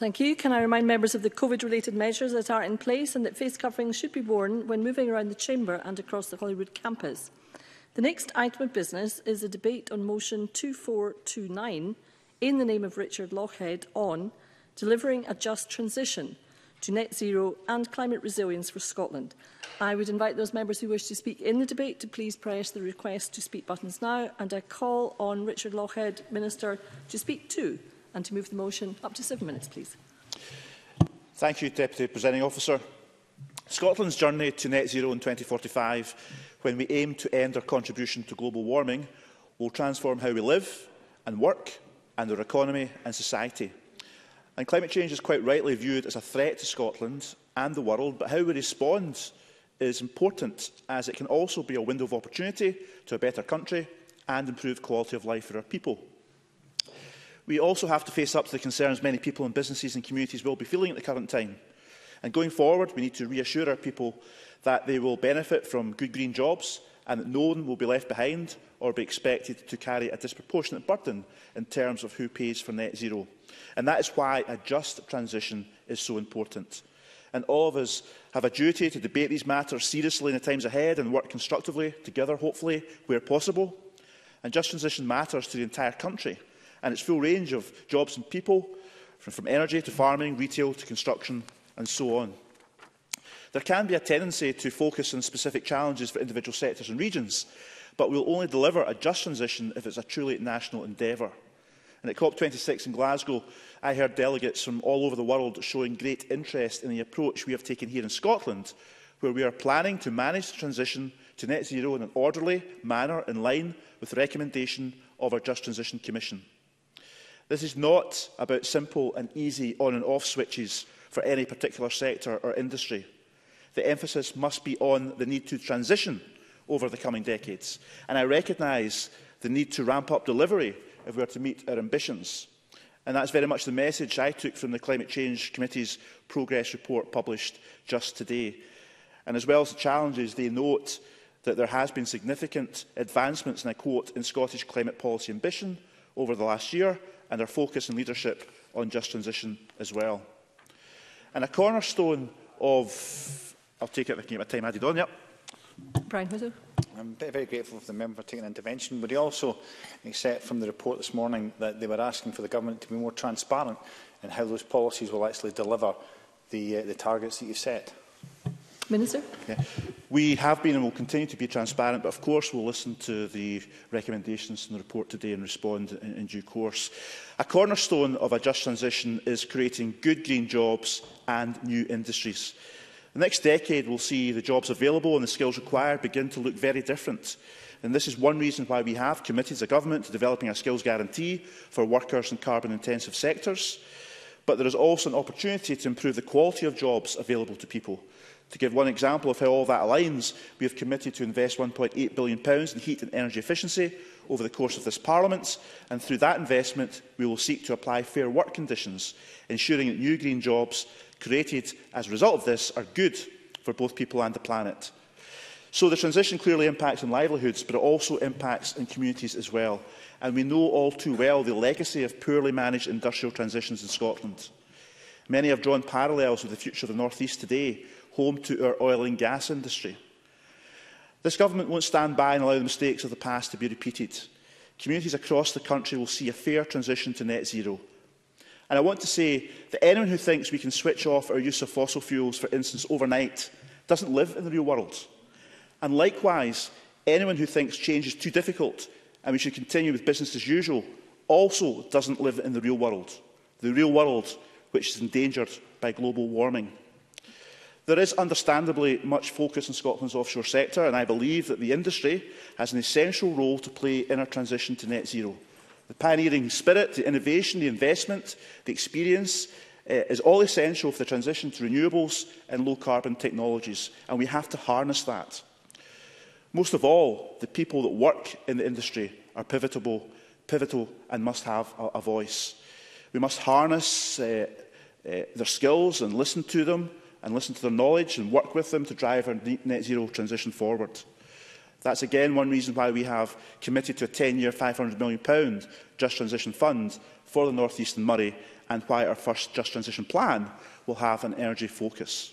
Thank you. Can I remind members of the COVID-related measures that are in place and that face coverings should be worn when moving around the Chamber and across the Holyrood campus? The next item of business is a debate on motion 2429 in the name of Richard Lochhead on delivering a just transition to net zero and climate resilience for Scotland. I would invite those members who wish to speak in the debate to please press the request to speak buttons now and I call on Richard Lochhead, Minister, to speak too and to move the motion up to seven minutes, please. Thank you, Deputy Presenting Officer. Scotland's journey to net zero in 2045, when we aim to end our contribution to global warming, will transform how we live and work and our economy and society. And climate change is quite rightly viewed as a threat to Scotland and the world, but how we respond is important as it can also be a window of opportunity to a better country and improve quality of life for our people. We also have to face up to the concerns many people and businesses and communities will be feeling at the current time. And going forward, we need to reassure our people that they will benefit from good green jobs and that no one will be left behind or be expected to carry a disproportionate burden in terms of who pays for net zero. And that is why a just transition is so important. And all of us have a duty to debate these matters seriously in the times ahead and work constructively together, hopefully, where possible. And just transition matters to the entire country and its full range of jobs and people, from, from energy to farming, retail to construction and so on. There can be a tendency to focus on specific challenges for individual sectors and regions, but we'll only deliver a just transition if it's a truly national endeavour. And at COP26 in Glasgow, I heard delegates from all over the world showing great interest in the approach we have taken here in Scotland, where we are planning to manage the transition to net zero in an orderly manner in line with the recommendation of our Just Transition Commission. This is not about simple and easy on and off switches for any particular sector or industry. The emphasis must be on the need to transition over the coming decades. And I recognise the need to ramp up delivery if we are to meet our ambitions. And that's very much the message I took from the Climate Change Committee's progress report published just today. And as well as the challenges, they note that there has been significant advancements, and I quote, in Scottish climate policy ambition over the last year, and our focus and leadership on just transition as well. And a cornerstone of... I'll take it, I can get my time added on, yep. Brian Huzo. I'm very grateful for the member for taking an intervention, but he also accept from the report this morning that they were asking for the government to be more transparent in how those policies will actually deliver the, uh, the targets that you've set. Minister. Okay. We have been and will continue to be transparent, but of course we'll listen to the recommendations in the report today and respond in, in due course. A cornerstone of a just transition is creating good green jobs and new industries. The next decade will see the jobs available and the skills required begin to look very different. And this is one reason why we have committed as a government to developing a skills guarantee for workers in carbon-intensive sectors. But there is also an opportunity to improve the quality of jobs available to people. To give one example of how all that aligns, we have committed to invest £1.8 billion in heat and energy efficiency over the course of this Parliament, and through that investment we will seek to apply fair work conditions, ensuring that new green jobs created as a result of this are good for both people and the planet. So the transition clearly impacts on livelihoods, but it also impacts on communities as well. And we know all too well the legacy of poorly managed industrial transitions in Scotland. Many have drawn parallels with the future of the North East today, home to our oil and gas industry. This government won't stand by and allow the mistakes of the past to be repeated. Communities across the country will see a fair transition to net zero. And I want to say that anyone who thinks we can switch off our use of fossil fuels, for instance, overnight, doesn't live in the real world. And likewise, anyone who thinks change is too difficult and we should continue with business as usual also doesn't live in the real world. The real world, which is endangered by global warming. There is understandably much focus on Scotland's offshore sector, and I believe that the industry has an essential role to play in our transition to net zero. The pioneering spirit, the innovation, the investment, the experience uh, is all essential for the transition to renewables and low-carbon technologies, and we have to harness that. Most of all, the people that work in the industry are pivotal, pivotal and must have a, a voice. We must harness uh, uh, their skills and listen to them, and listen to their knowledge and work with them to drive our net zero transition forward. That's again one reason why we have committed to a 10-year £500 million Just Transition Fund for the North East and Murray and why our first Just Transition Plan will have an energy focus.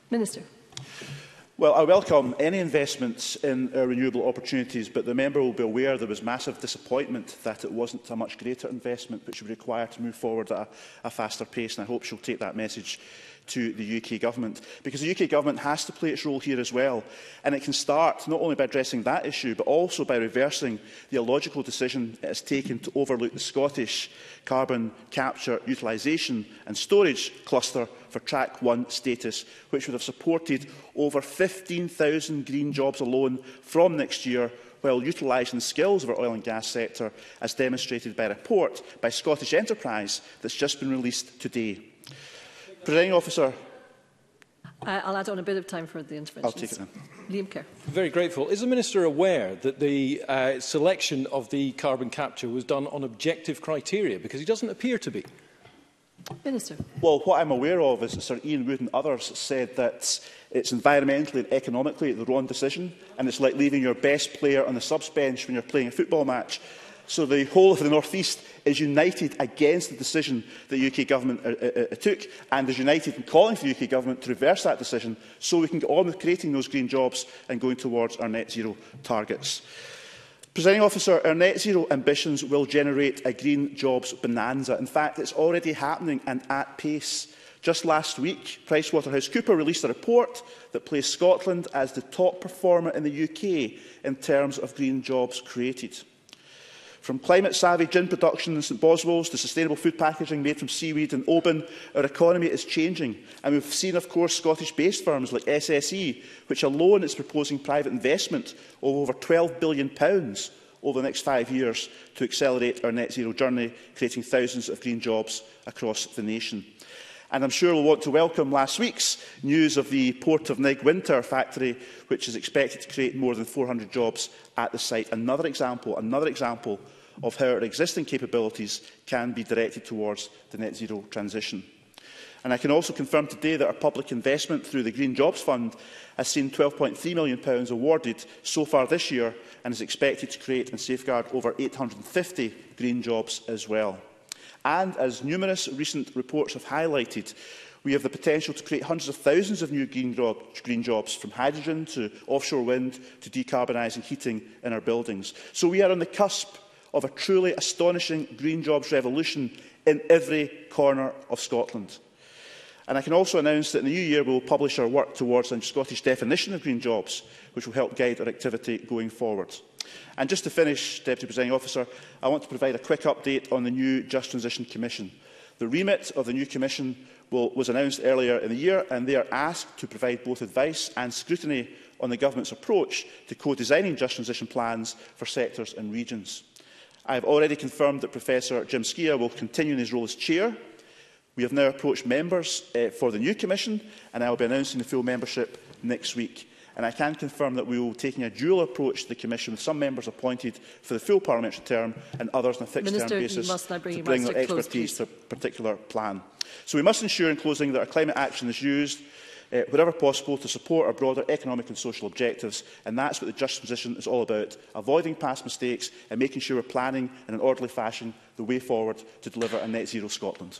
Minister. Well, I welcome any investments in our uh, renewable opportunities, but the member will be aware there was massive disappointment that it wasn't a much greater investment, which would require to move forward at a, a faster pace, and I hope she'll take that message to the UK Government. Because the UK Government has to play its role here as well. And it can start not only by addressing that issue, but also by reversing the illogical decision it has taken to overlook the Scottish carbon capture, utilisation and storage cluster for Track 1 status, which would have supported over 15,000 green jobs alone from next year while utilising the skills of our oil and gas sector, as demonstrated by a report by Scottish Enterprise that's just been released today. Presiding officer. Uh, I'll add on a bit of time for the intervention. I'll take it then. Liam Kerr. Very grateful. Is the Minister aware that the uh, selection of the carbon capture was done on objective criteria? Because he doesn't appear to be. Minister. Well, what I'm aware of is that Sir Ian Wood and others said that it's environmentally and economically the wrong decision, and it's like leaving your best player on the subs bench when you're playing a football match. So the whole of the North East is united against the decision that the UK Government uh, uh, uh, took and is united in calling for the UK Government to reverse that decision so we can get on with creating those green jobs and going towards our net zero targets. Presenting officer, our net zero ambitions will generate a green jobs bonanza. In fact, it's already happening and at pace. Just last week, PricewaterhouseCoopers released a report that placed Scotland as the top performer in the UK in terms of green jobs created. From climate-savvy gin production in St Boswells to sustainable food packaging made from seaweed and Oban, our economy is changing. And we've seen, of course, Scottish-based firms like SSE, which alone is proposing private investment of over £12 billion over the next five years to accelerate our net zero journey, creating thousands of green jobs across the nation. And I'm sure we'll want to welcome last week's news of the Port of Nig Winter factory, which is expected to create more than 400 jobs at the site. Another example, another example of how our existing capabilities can be directed towards the net zero transition. And I can also confirm today that our public investment through the Green Jobs Fund has seen £12.3 million awarded so far this year and is expected to create and safeguard over 850 green jobs as well. And as numerous recent reports have highlighted, we have the potential to create hundreds of thousands of new green, job, green jobs, from hydrogen to offshore wind to decarbonising heating in our buildings. So we are on the cusp of a truly astonishing green jobs revolution in every corner of Scotland. And I can also announce that in the new year we will publish our work towards a Scottish definition of green jobs, which will help guide our activity going forward. And just to finish, Deputy Presiding Officer, I want to provide a quick update on the new Just Transition Commission. The remit of the new Commission will, was announced earlier in the year, and they are asked to provide both advice and scrutiny on the Government's approach to co-designing just transition plans for sectors and regions. I have already confirmed that Professor Jim Skia will continue in his role as chair. We have now approached members uh, for the new commission, and I will be announcing the full membership next week. And I can confirm that we will be taking a dual approach to the Commission, with some members appointed for the full parliamentary term and others on a fixed-term basis bring to bring their expertise close, to a particular plan. So we must ensure in closing that our climate action is used uh, wherever possible to support our broader economic and social objectives. And that's what the just transition is all about, avoiding past mistakes and making sure we're planning in an orderly fashion the way forward to deliver a net zero Scotland.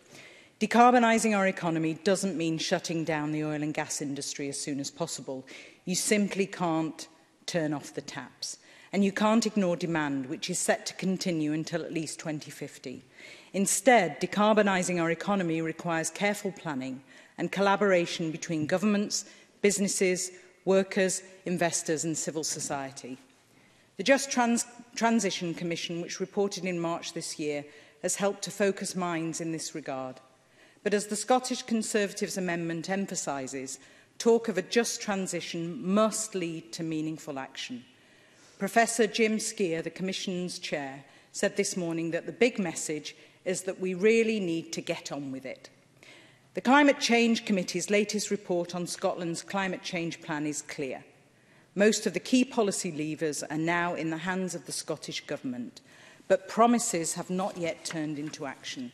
Decarbonising our economy doesn't mean shutting down the oil and gas industry as soon as possible. You simply can't turn off the taps. And you can't ignore demand, which is set to continue until at least 2050. Instead, decarbonising our economy requires careful planning and collaboration between governments, businesses, workers, investors and civil society. The Just Trans Transition Commission, which reported in March this year, has helped to focus minds in this regard. But as the Scottish Conservatives Amendment emphasises, talk of a just transition must lead to meaningful action. Professor Jim Skier, the Commission's chair, said this morning that the big message is that we really need to get on with it. The Climate Change Committee's latest report on Scotland's climate change plan is clear. Most of the key policy levers are now in the hands of the Scottish Government, but promises have not yet turned into action.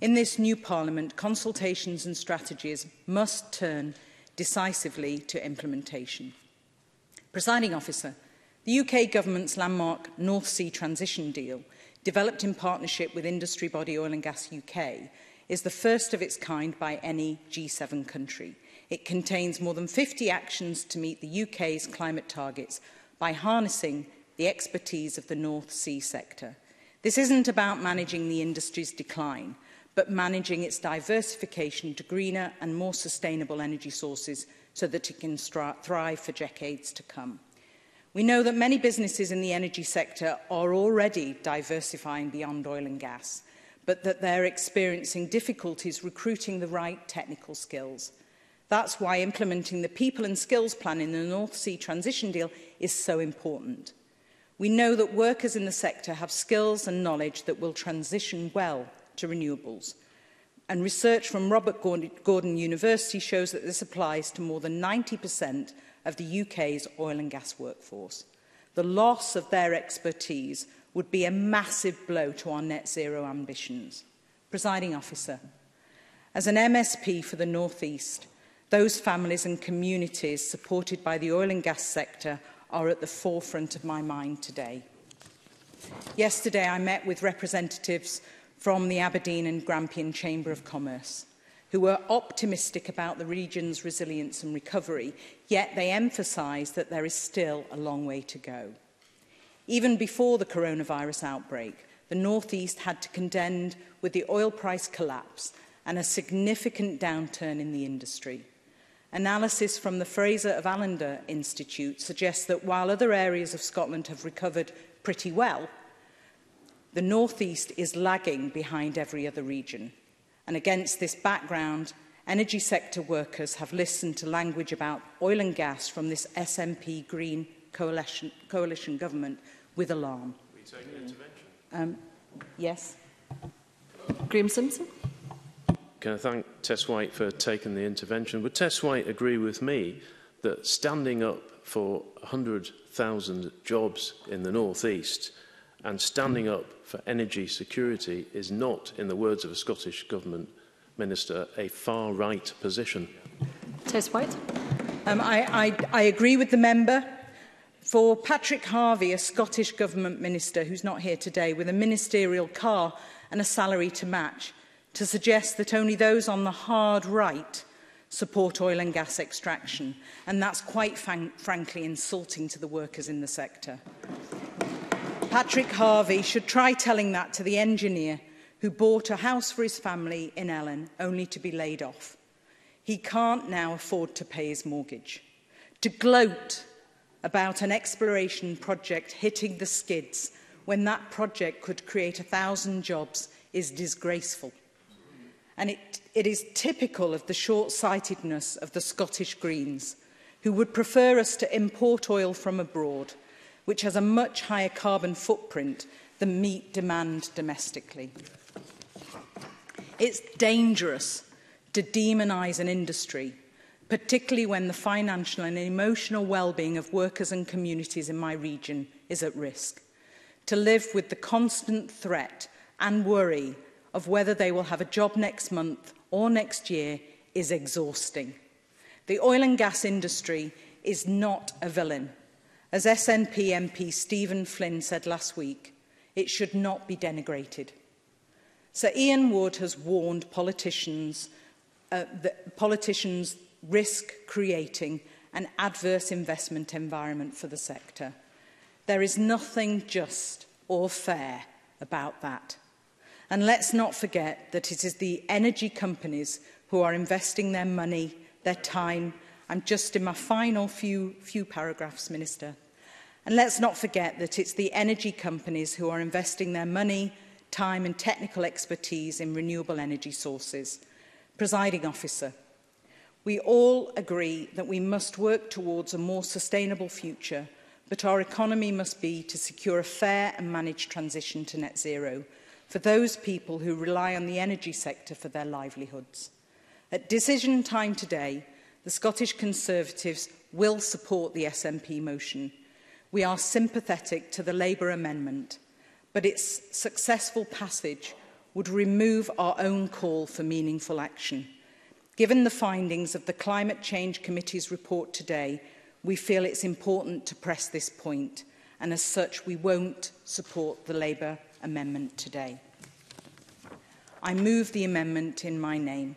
In this new Parliament, consultations and strategies must turn decisively to implementation. Presiding Officer, the UK Government's landmark North Sea Transition Deal, developed in partnership with industry body Oil and Gas UK, is the first of its kind by any G7 country. It contains more than 50 actions to meet the UK's climate targets by harnessing the expertise of the North Sea sector. This isn't about managing the industry's decline, but managing its diversification to greener and more sustainable energy sources so that it can thrive for decades to come. We know that many businesses in the energy sector are already diversifying beyond oil and gas, but that they're experiencing difficulties recruiting the right technical skills. That's why implementing the People and Skills Plan in the North Sea Transition Deal is so important. We know that workers in the sector have skills and knowledge that will transition well to renewables. And research from Robert Gordon University shows that this applies to more than 90% of the UK's oil and gas workforce. The loss of their expertise would be a massive blow to our net zero ambitions. Presiding officer, as an MSP for the North East, those families and communities supported by the oil and gas sector are at the forefront of my mind today. Yesterday, I met with representatives from the Aberdeen and Grampian Chamber of Commerce who were optimistic about the region's resilience and recovery, yet they emphasised that there is still a long way to go. Even before the coronavirus outbreak, the North East had to contend with the oil price collapse and a significant downturn in the industry. Analysis from the Fraser of Allender Institute suggests that while other areas of Scotland have recovered pretty well, the North East is lagging behind every other region. And against this background, energy sector workers have listened to language about oil and gas from this SNP Green coalition, coalition government with alarm. We take an intervention. Um, yes. Graham Simpson. Can I thank Tess White for taking the intervention? Would Tess White agree with me that standing up for 100,000 jobs in the North East and standing up for energy security is not, in the words of a Scottish Government Minister, a far-right position? Tess White. Um, I, I, I agree with the member for Patrick Harvey, a Scottish Government Minister who's not here today, with a ministerial car and a salary to match, to suggest that only those on the hard right support oil and gas extraction. And that's quite frankly insulting to the workers in the sector. Patrick Harvey should try telling that to the engineer who bought a house for his family in Ellen only to be laid off. He can't now afford to pay his mortgage. To gloat about an exploration project hitting the skids when that project could create a thousand jobs is disgraceful. And it, it is typical of the short-sightedness of the Scottish Greens, who would prefer us to import oil from abroad, which has a much higher carbon footprint than meet demand domestically. It's dangerous to demonise an industry particularly when the financial and emotional well-being of workers and communities in my region is at risk. To live with the constant threat and worry of whether they will have a job next month or next year is exhausting. The oil and gas industry is not a villain. As SNP MP Stephen Flynn said last week, it should not be denigrated. Sir Ian Wood has warned politicians, uh, that politicians risk creating an adverse investment environment for the sector. There is nothing just or fair about that. And let's not forget that it is the energy companies who are investing their money, their time. I'm just in my final few, few paragraphs, Minister. And let's not forget that it's the energy companies who are investing their money, time and technical expertise in renewable energy sources. Presiding officer, We all agree that we must work towards a more sustainable future, but our economy must be to secure a fair and managed transition to net zero for those people who rely on the energy sector for their livelihoods. At decision time today, the Scottish Conservatives will support the SNP motion. We are sympathetic to the Labour amendment, but its successful passage would remove our own call for meaningful action. Given the findings of the Climate Change Committee's report today, we feel it's important to press this point, and as such, we won't support the Labour amendment today. I move the amendment in my name.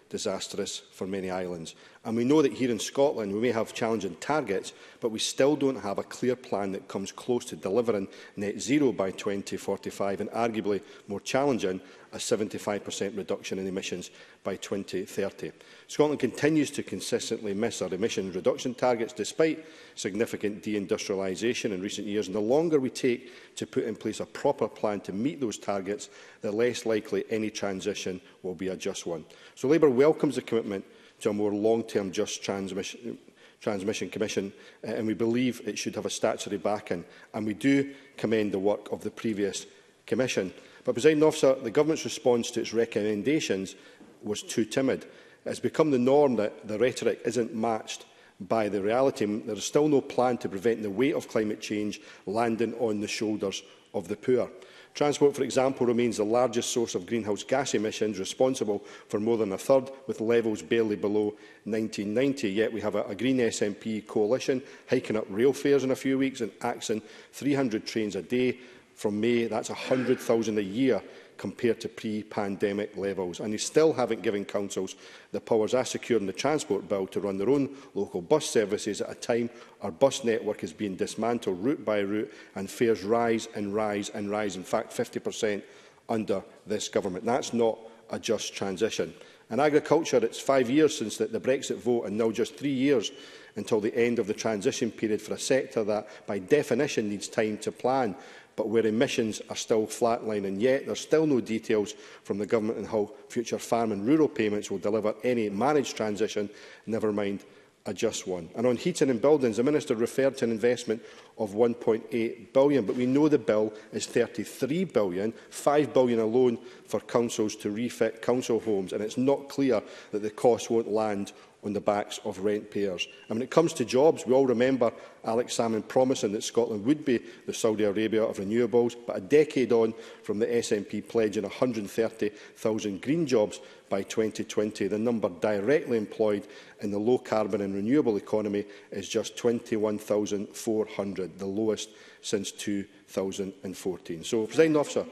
disastrous for many islands. And we know that here in Scotland we may have challenging targets, but we still don't have a clear plan that comes close to delivering net zero by 2045 and arguably more challenging a 75% reduction in emissions by 2030. Scotland continues to consistently miss our emission reduction targets despite significant deindustrialisation in recent years and the longer we take to put in place a proper plan to meet those targets, the less likely any transition will be a just one. So Labour welcomes the commitment to a more long-term just transmission, Transmission Commission, uh, and we believe it should have a statutory backing. And we do commend the work of the previous Commission. But, President Officer, the Government's response to its recommendations was too timid. It has become the norm that the rhetoric isn't matched by the reality. There is still no plan to prevent the weight of climate change landing on the shoulders of the poor. Transport, for example, remains the largest source of greenhouse gas emissions, responsible for more than a third, with levels barely below 1990. Yet we have a, a Green SNP coalition hiking up rail fares in a few weeks and axing 300 trains a day From May, that's 100,000 a year compared to pre-pandemic levels. And they still haven't given councils the powers as secured in the Transport Bill to run their own local bus services at a time our bus network is being dismantled route by route and fares rise and rise and rise, in fact 50% under this government. That's not a just transition. In agriculture, it's five years since the, the Brexit vote and now just three years until the end of the transition period for a sector that, by definition, needs time to plan but where emissions are still flatlining. Yet there are still no details from the Government on how future farm and rural payments will deliver any managed transition, never mind a just one. And on heating and buildings, the Minister referred to an investment of £1.8 billion, but we know the bill is £33 billion, £5 billion alone for councils to refit council homes, and it's not clear that the cost won't land on the backs of rent payers. And when it comes to jobs, we all remember Alex Salmon promising that Scotland would be the Saudi Arabia of renewables, but a decade on from the SNP pledging 130,000 green jobs by 2020, the number directly employed in the low-carbon and renewable economy is just 21,400, the lowest since 2014. So, President Officer,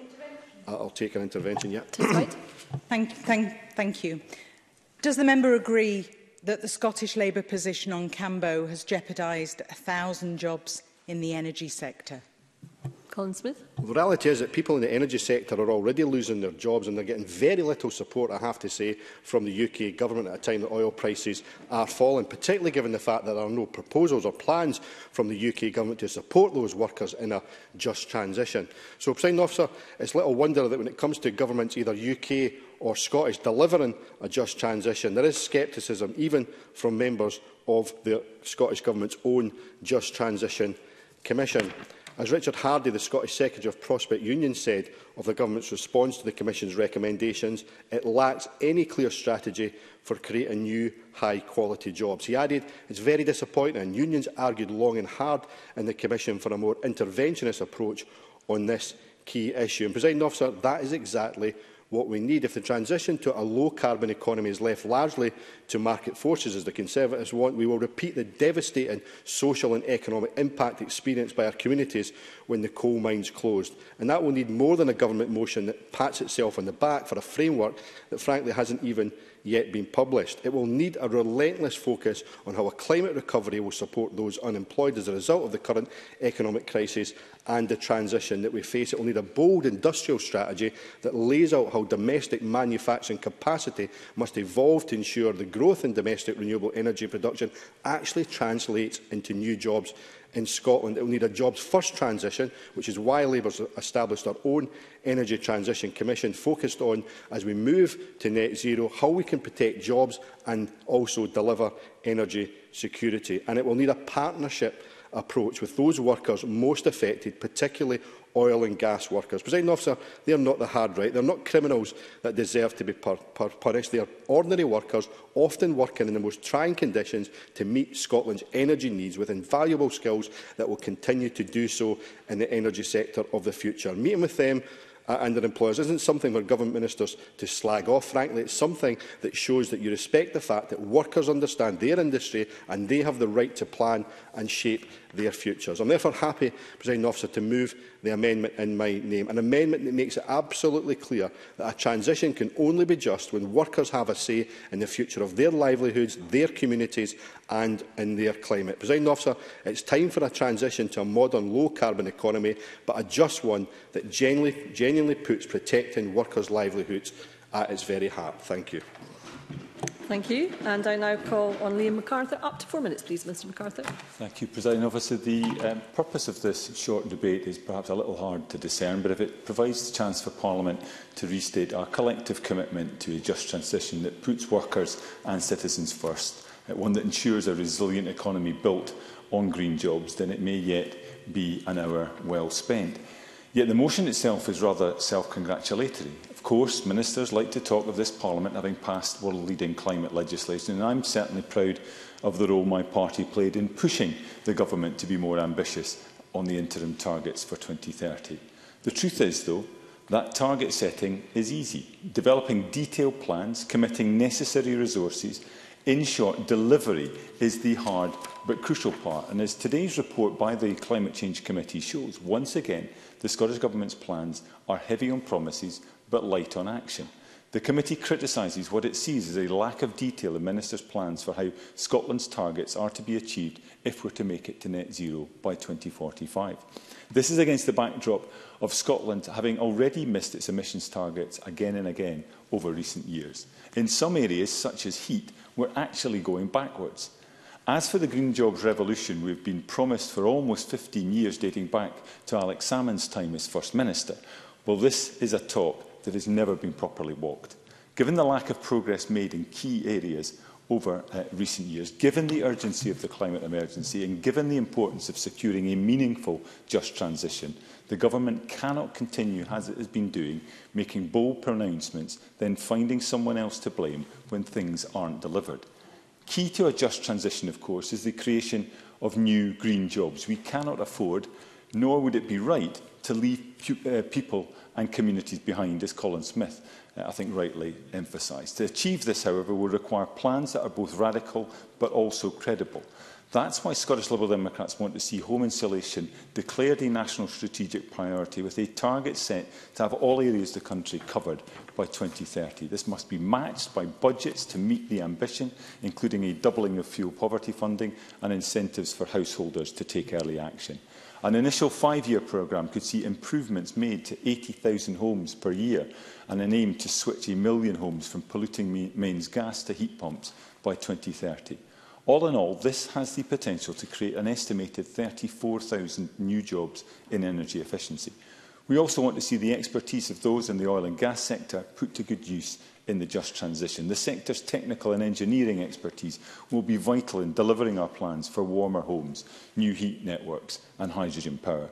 I'll take an intervention. Yeah. Thank, thank, thank you. Does the member agree that the Scottish Labour position on Cambo has jeopardised 1,000 jobs in the energy sector? Colin Smith. The reality is that people in the energy sector are already losing their jobs and they're getting very little support, I have to say, from the UK government at a time that oil prices are falling, particularly given the fact that there are no proposals or plans from the UK government to support those workers in a just transition. So, President Officer, it's little wonder that when it comes to governments, either UK or Scottish, delivering a just transition. There is scepticism, even from members of the Scottish Government's own Just Transition Commission. As Richard Hardy, the Scottish Secretary of Prospect Union, said of the Government's response to the Commission's recommendations, it lacks any clear strategy for creating new high-quality jobs. He added, it's very disappointing and unions argued long and hard in the Commission for a more interventionist approach on this key issue. And, President Officer, that is exactly What we need, if the transition to a low-carbon economy is left largely to market forces, as the Conservatives want, we will repeat the devastating social and economic impact experienced by our communities when the coal mines closed. And that will need more than a government motion that pats itself on the back for a framework that frankly hasn't even yet been published. It will need a relentless focus on how a climate recovery will support those unemployed as a result of the current economic crisis and the transition that we face. It will need a bold industrial strategy that lays out how domestic manufacturing capacity must evolve to ensure the growth in domestic renewable energy production actually translates into new jobs in Scotland. It will need a jobs first transition, which is why Labour has established our own Energy Transition Commission focused on, as we move to net zero, how we can protect jobs and also deliver energy security. And it will need a partnership approach with those workers most affected, particularly oil and gas workers. President officer, they are not the hard right. They are not criminals that deserve to be punished. They are ordinary workers, often working in the most trying conditions to meet Scotland's energy needs with invaluable skills that will continue to do so in the energy sector of the future. Meeting with them uh, and their employers. isn't something for government ministers to slag off. Frankly, it's something that shows that you respect the fact that workers understand their industry and they have the right to plan and shape their futures. I'm therefore happy, President Officer, to move the amendment in my name, an amendment that makes it absolutely clear that a transition can only be just when workers have a say in the future of their livelihoods, their communities and in their climate. President officer, it's time for a transition to a modern low-carbon economy, but a just one that genuinely, genuinely puts protecting workers' livelihoods at its very heart. Thank you. Thank you. And I now call on Liam MacArthur. Up to four minutes, please, Mr MacArthur. Thank you, President Obviously, The um, purpose of this short debate is perhaps a little hard to discern, but if it provides the chance for Parliament to restate our collective commitment to a just transition that puts workers and citizens first, uh, one that ensures a resilient economy built on green jobs, then it may yet be an hour well spent. Yet the motion itself is rather self-congratulatory course, ministers like to talk of this Parliament having passed world-leading climate legislation, and I'm certainly proud of the role my party played in pushing the government to be more ambitious on the interim targets for 2030. The truth is, though, that target setting is easy. Developing detailed plans, committing necessary resources, in short, delivery is the hard but crucial part. And as today's report by the Climate Change Committee shows, once again, the Scottish Government's plans are heavy on promises, but light on action. The committee criticises what it sees as a lack of detail in Minister's plans for how Scotland's targets are to be achieved if we're to make it to net zero by 2045. This is against the backdrop of Scotland having already missed its emissions targets again and again over recent years. In some areas, such as heat, we're actually going backwards. As for the green jobs revolution we've been promised for almost 15 years dating back to Alex Salmond's time as First Minister, well, this is a talk that has never been properly walked. Given the lack of progress made in key areas over uh, recent years, given the urgency of the climate emergency and given the importance of securing a meaningful just transition, the government cannot continue, as it has been doing, making bold pronouncements, then finding someone else to blame when things aren't delivered. Key to a just transition, of course, is the creation of new green jobs. We cannot afford, nor would it be right, to leave uh, people and communities behind, as Colin Smith, uh, I think, rightly emphasised. To achieve this, however, will require plans that are both radical but also credible. That's why Scottish Liberal Democrats want to see home insulation declared a national strategic priority with a target set to have all areas of the country covered by 2030. This must be matched by budgets to meet the ambition, including a doubling of fuel poverty funding and incentives for householders to take early action. An initial five-year programme could see improvements made to 80,000 homes per year and an aim to switch a million homes from polluting mains gas to heat pumps by 2030. All in all, this has the potential to create an estimated 34,000 new jobs in energy efficiency. We also want to see the expertise of those in the oil and gas sector put to good use in the just transition. The sector's technical and engineering expertise will be vital in delivering our plans for warmer homes, new heat networks and hydrogen power.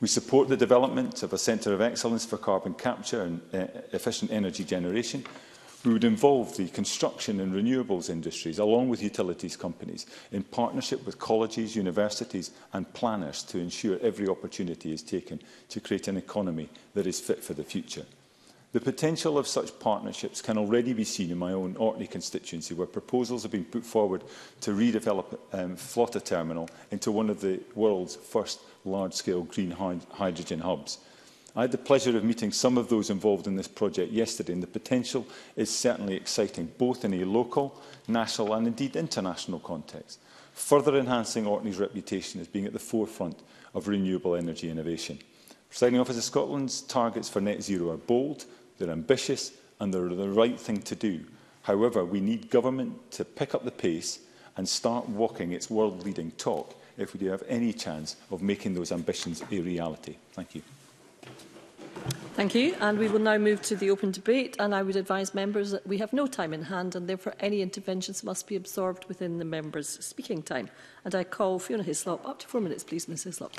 We support the development of a centre of excellence for carbon capture and uh, efficient energy generation. We would involve the construction and renewables industries, along with utilities companies, in partnership with colleges, universities and planners to ensure every opportunity is taken to create an economy that is fit for the future. The potential of such partnerships can already be seen in my own Orkney constituency, where proposals have been put forward to redevelop um, Flotta Terminal into one of the world's first large-scale green hy hydrogen hubs. I had the pleasure of meeting some of those involved in this project yesterday, and the potential is certainly exciting, both in a local, national and indeed international context, further enhancing Orkney's reputation as being at the forefront of renewable energy innovation. Presiding Officer Scotland's targets for net zero are bold, They're ambitious and they're the right thing to do. However, we need government to pick up the pace and start walking its world-leading talk if we do have any chance of making those ambitions a reality. Thank you. Thank you. And we will now move to the open debate. And I would advise members that we have no time in hand and therefore any interventions must be absorbed within the members' speaking time. And I call Fiona Hislop. Up to four minutes, please, Ms Hislop.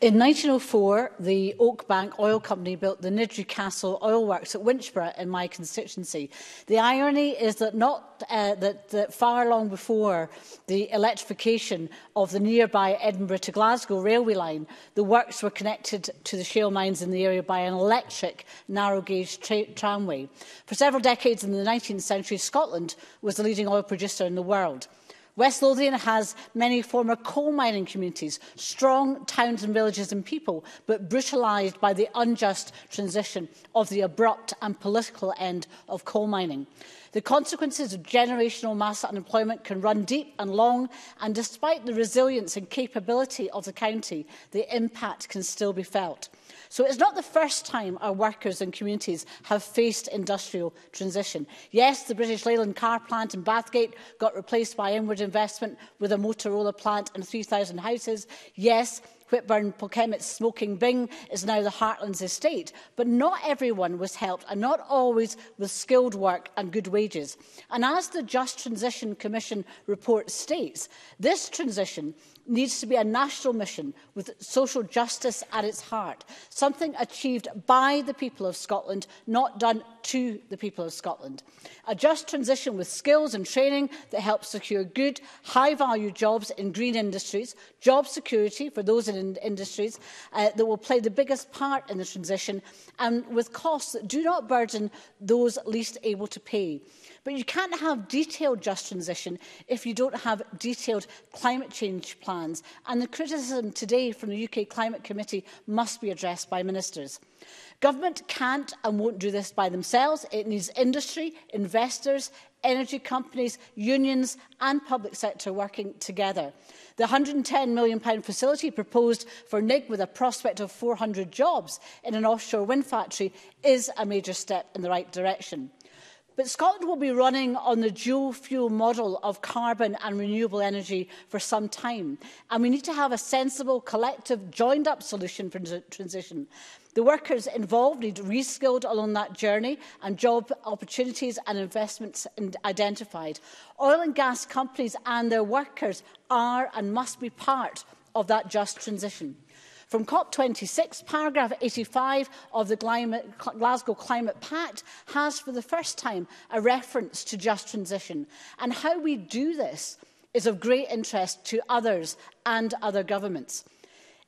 In 1904, the Oak Bank Oil Company built the Nidri Castle oil works at Winchborough in my constituency. The irony is that not uh, that, that far long before the electrification of the nearby Edinburgh to Glasgow railway line, the works were connected to the shale mines in the area by an electric narrow gauge tra tramway. For several decades in the 19th century, Scotland was the leading oil producer in the world. West Lothian has many former coal mining communities, strong towns and villages and people, but brutalised by the unjust transition of the abrupt and political end of coal mining. The consequences of generational mass unemployment can run deep and long, and despite the resilience and capability of the county, the impact can still be felt. So it's not the first time our workers and communities have faced industrial transition. Yes, the British Leyland car plant in Bathgate got replaced by inward investment with a Motorola plant and 3,000 houses. Yes, Whitburn Polkemmet's smoking Bing is now the Heartlands estate. But not everyone was helped and not always with skilled work and good wages. And as the Just Transition Commission report states, this transition needs to be a national mission with social justice at its heart, something achieved by the people of Scotland, not done to the people of Scotland. A just transition with skills and training that helps secure good, high-value jobs in green industries, job security for those in, industries uh, that will play the biggest part in the transition, and with costs that do not burden those least able to pay. But you can't have detailed just transition if you don't have detailed climate change plans. And the criticism today from the UK Climate Committee must be addressed by ministers. Government can't and won't do this by themselves. It needs industry, investors, energy companies, unions and public sector working together. The £110 million facility proposed for NIG with a prospect of 400 jobs in an offshore wind factory is a major step in the right direction. But Scotland will be running on the dual fuel model of carbon and renewable energy for some time. And we need to have a sensible, collective, joined up solution for transition. The workers involved need reskilled along that journey and job opportunities and investments identified. Oil and gas companies and their workers are and must be part of that just transition. From COP26, paragraph 85 of the climate, Glasgow Climate Pact has for the first time a reference to just transition. And how we do this is of great interest to others and other governments.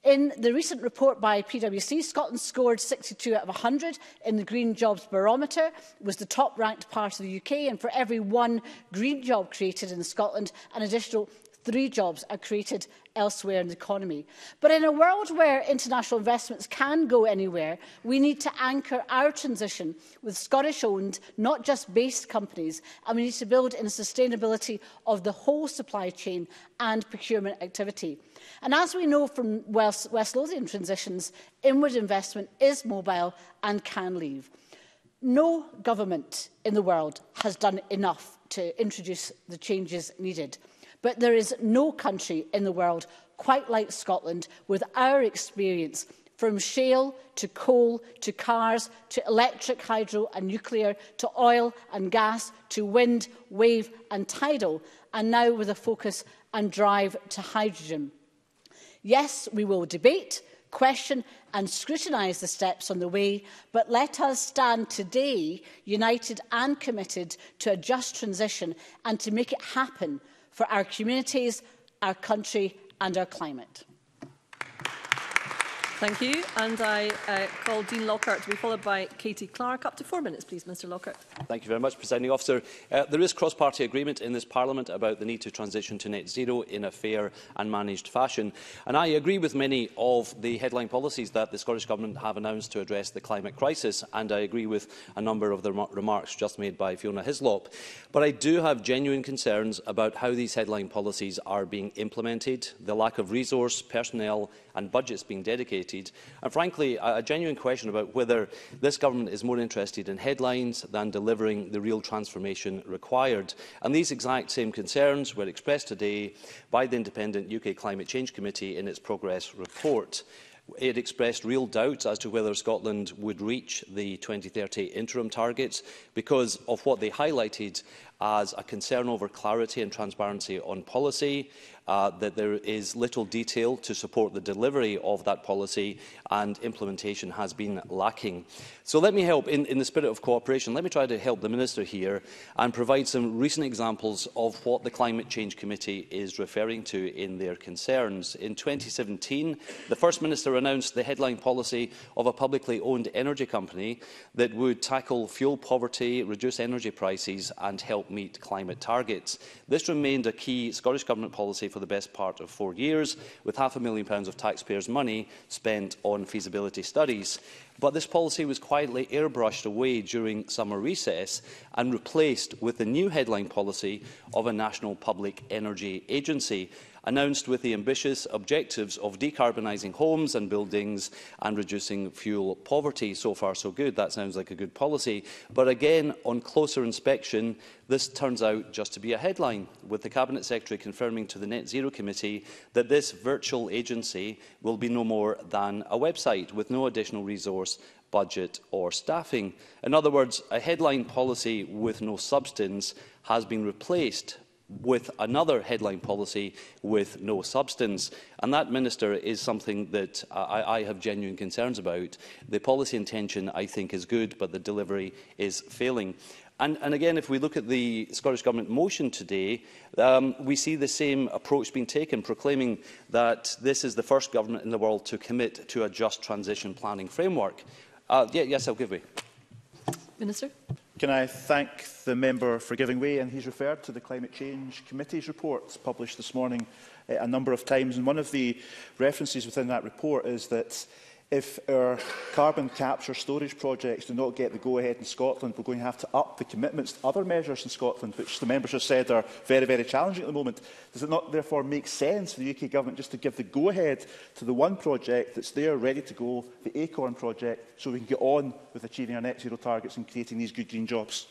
In the recent report by PwC, Scotland scored 62 out of 100 in the Green Jobs Barometer, was the top ranked part of the UK, and for every one green job created in Scotland, an additional three jobs are created elsewhere in the economy. But in a world where international investments can go anywhere, we need to anchor our transition with Scottish-owned, not just based companies, and we need to build in sustainability of the whole supply chain and procurement activity. And as we know from West, West Lothian transitions, inward investment is mobile and can leave. No government in the world has done enough to introduce the changes needed. But there is no country in the world quite like Scotland with our experience from shale to coal to cars to electric, hydro and nuclear to oil and gas to wind, wave and tidal and now with a focus and drive to hydrogen. Yes, we will debate, question and scrutinise the steps on the way, but let us stand today united and committed to a just transition and to make it happen for our communities, our country and our climate. Thank you. And I uh, call Dean Lockhart to be followed by Katie Clark. Up to four minutes, please, Mr Lockhart. Thank you very much, Presiding Officer. Uh, there is cross-party agreement in this Parliament about the need to transition to net zero in a fair and managed fashion. And I agree with many of the headline policies that the Scottish Government have announced to address the climate crisis. And I agree with a number of the rem remarks just made by Fiona Hislop. But I do have genuine concerns about how these headline policies are being implemented, the lack of resource, personnel and budgets being dedicated. And frankly, a, a genuine question about whether this government is more interested in headlines than delivering the real transformation required. And these exact same concerns were expressed today by the Independent UK Climate Change Committee in its progress report. It expressed real doubts as to whether Scotland would reach the 2030 interim targets because of what they highlighted as a concern over clarity and transparency on policy, uh, that there is little detail to support the delivery of that policy and implementation has been lacking. So let me help, in, in the spirit of cooperation, let me try to help the Minister here and provide some recent examples of what the Climate Change Committee is referring to in their concerns. In 2017, the First Minister announced the headline policy of a publicly owned energy company that would tackle fuel poverty, reduce energy prices and help meet climate targets. This remained a key Scottish Government policy for for the best part of four years, with half a million pounds of taxpayers' money spent on feasibility studies. But this policy was quietly airbrushed away during summer recess and replaced with the new headline policy of a national public energy agency, announced with the ambitious objectives of decarbonising homes and buildings and reducing fuel poverty. So far, so good. That sounds like a good policy. But again, on closer inspection, this turns out just to be a headline, with the Cabinet Secretary confirming to the Net Zero Committee that this virtual agency will be no more than a website with no additional resource budget or staffing. In other words, a headline policy with no substance has been replaced with another headline policy with no substance. And that, Minister, is something that uh, I, I have genuine concerns about. The policy intention, I think, is good, but the delivery is failing. And, and again, if we look at the Scottish Government motion today, um, we see the same approach being taken, proclaiming that this is the first government in the world to commit to a just transition planning framework. Uh, yeah, yes, I'll give way. Minister? Can I thank the member for giving way? And he's referred to the Climate Change Committee's report published this morning eh, a number of times. And one of the references within that report is that If our carbon capture storage projects do not get the go-ahead in Scotland, we're going to have to up the commitments to other measures in Scotland, which the members have said are very, very challenging at the moment. Does it not therefore make sense for the UK Government just to give the go-ahead to the one project that's there, ready to go, the ACORN project, so we can get on with achieving our net zero targets and creating these good green jobs?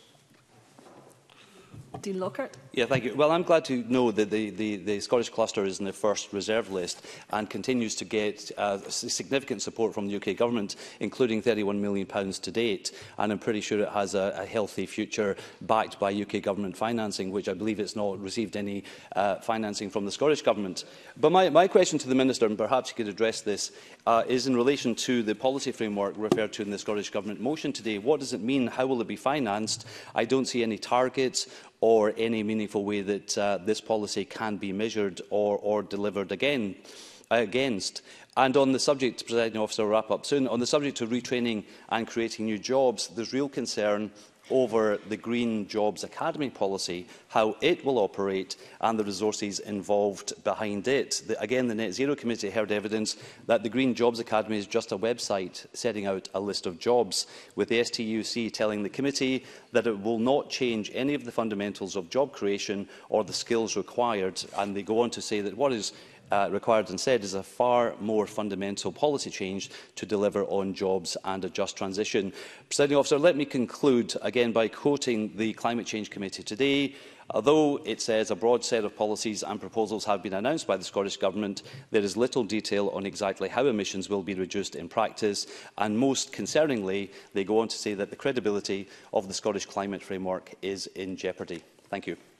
Dean Lockhart. Yeah, thank you. Well, I'm glad to know that the, the, the Scottish cluster is in the first reserve list and continues to get uh, significant support from the UK government, including £31 million to date. And I'm pretty sure it has a, a healthy future backed by UK government financing, which I believe it's not received any uh, financing from the Scottish government. But my, my question to the Minister, and perhaps he could address this, uh, is in relation to the policy framework referred to in the Scottish government motion today. What does it mean? How will it be financed? I don't see any targets or any meaningful way that uh, this policy can be measured or, or delivered again against. And on the subject, presiding officer, wrap up soon. On the subject of retraining and creating new jobs, there's real concern over the Green Jobs Academy policy, how it will operate and the resources involved behind it. The, again, the Net Zero Committee heard evidence that the Green Jobs Academy is just a website setting out a list of jobs, with the STUC telling the committee that it will not change any of the fundamentals of job creation or the skills required. And they go on to say that what is uh, required and said is a far more fundamental policy change to deliver on jobs and a just transition. Presiding officer, let me conclude again by quoting the Climate Change Committee today. Although it says a broad set of policies and proposals have been announced by the Scottish Government, there is little detail on exactly how emissions will be reduced in practice. And most concerningly, they go on to say that the credibility of the Scottish climate framework is in jeopardy. Thank you.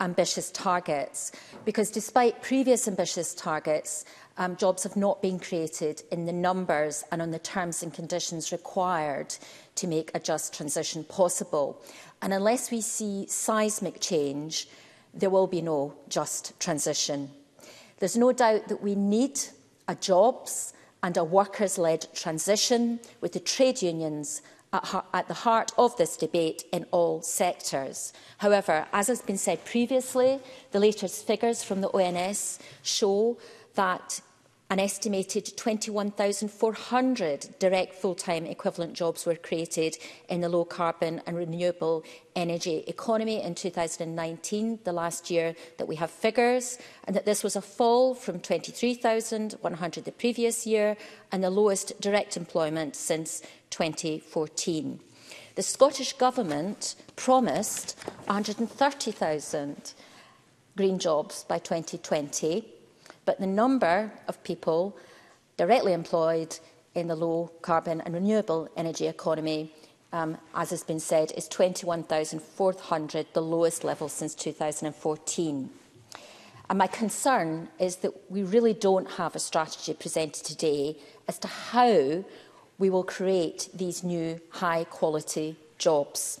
ambitious targets. Because despite previous ambitious targets, um, jobs have not been created in the numbers and on the terms and conditions required to make a just transition possible. And unless we see seismic change, there will be no just transition. There's no doubt that we need a jobs and a workers-led transition with the trade unions at, at the heart of this debate in all sectors. However, as has been said previously, the latest figures from the ONS show that an estimated 21,400 direct full-time equivalent jobs were created in the low-carbon and renewable energy economy in 2019, the last year that we have figures, and that this was a fall from 23,100 the previous year and the lowest direct employment since 2014. The Scottish Government promised 130,000 green jobs by 2020, but the number of people directly employed in the low carbon and renewable energy economy, um, as has been said, is 21,400, the lowest level since 2014. And my concern is that we really don't have a strategy presented today as to how we will create these new high quality jobs.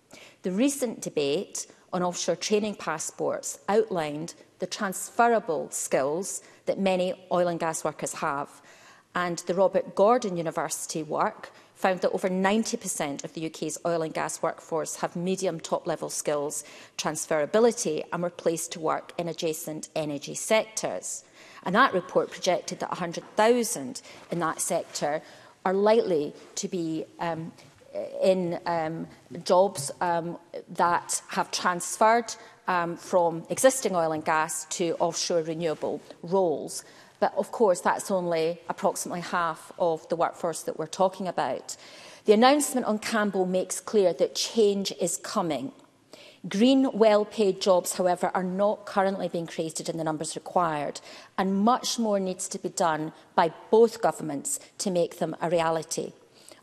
The recent debate on offshore training passports outlined the transferable skills that many oil and gas workers have. And the Robert Gordon University work found that over 90% of the UK's oil and gas workforce have medium top-level skills transferability and were placed to work in adjacent energy sectors. And that report projected that 100,000 in that sector are likely to be um, in um, jobs um, that have transferred um, from existing oil and gas to offshore renewable roles. But of course, that's only approximately half of the workforce that we're talking about. The announcement on Campbell makes clear that change is coming. Green, well-paid jobs, however, are not currently being created in the numbers required, and much more needs to be done by both governments to make them a reality.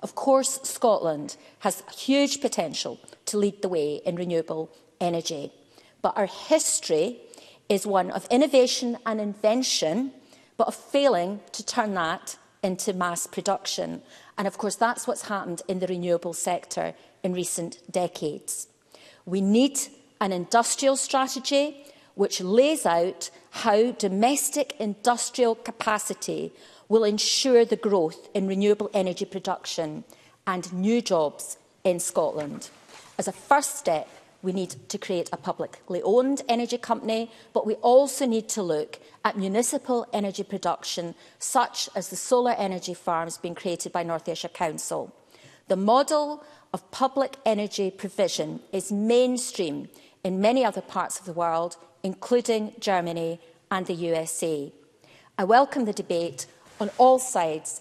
Of course, Scotland has huge potential to lead the way in renewable energy but our history is one of innovation and invention, but of failing to turn that into mass production. And of course, that's what's happened in the renewable sector in recent decades. We need an industrial strategy which lays out how domestic industrial capacity will ensure the growth in renewable energy production and new jobs in Scotland. As a first step, we need to create a publicly owned energy company, but we also need to look at municipal energy production, such as the solar energy farms being created by North Ayrshire Council. The model of public energy provision is mainstream in many other parts of the world, including Germany and the USA. I welcome the debate on all sides,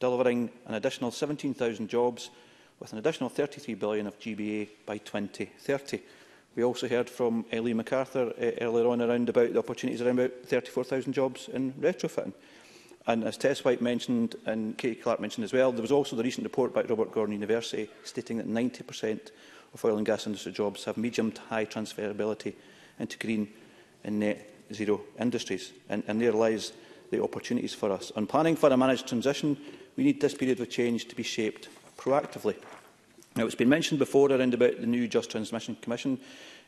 delivering an additional 17,000 jobs with an additional 33 billion of GBA by 2030. We also heard from Ellie MacArthur uh, earlier on around about the opportunities around about 34,000 jobs in retrofitting. And as Tess White mentioned and Katie Clark mentioned as well, there was also the recent report by Robert Gordon University stating that 90% of oil and gas industry jobs have medium to high transferability into green and net zero industries. And, and there lies the opportunities for us. On planning for a managed transition, we need this period of change to be shaped proactively. Now, it's been mentioned before around about the new Just Transmission Commission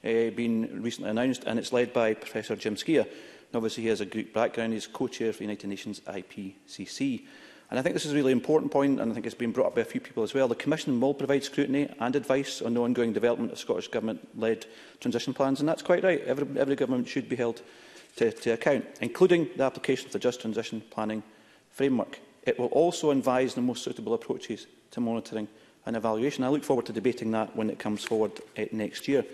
uh, being recently announced, and it's led by Professor Jim Skia. obviously, he has a Greek background. He's co-chair for the United Nations IPCC. And I think this is a really important point, and I think it's been brought up by a few people as well. The Commission will provide scrutiny and advice on the ongoing development of Scottish Government-led transition plans, and that's quite right. Every, every government should be held to, to account, including the application of the Just Transition Planning Framework. It will also advise the most suitable approaches to monitoring an evaluation. I look forward to debating that when it comes forward uh, next year.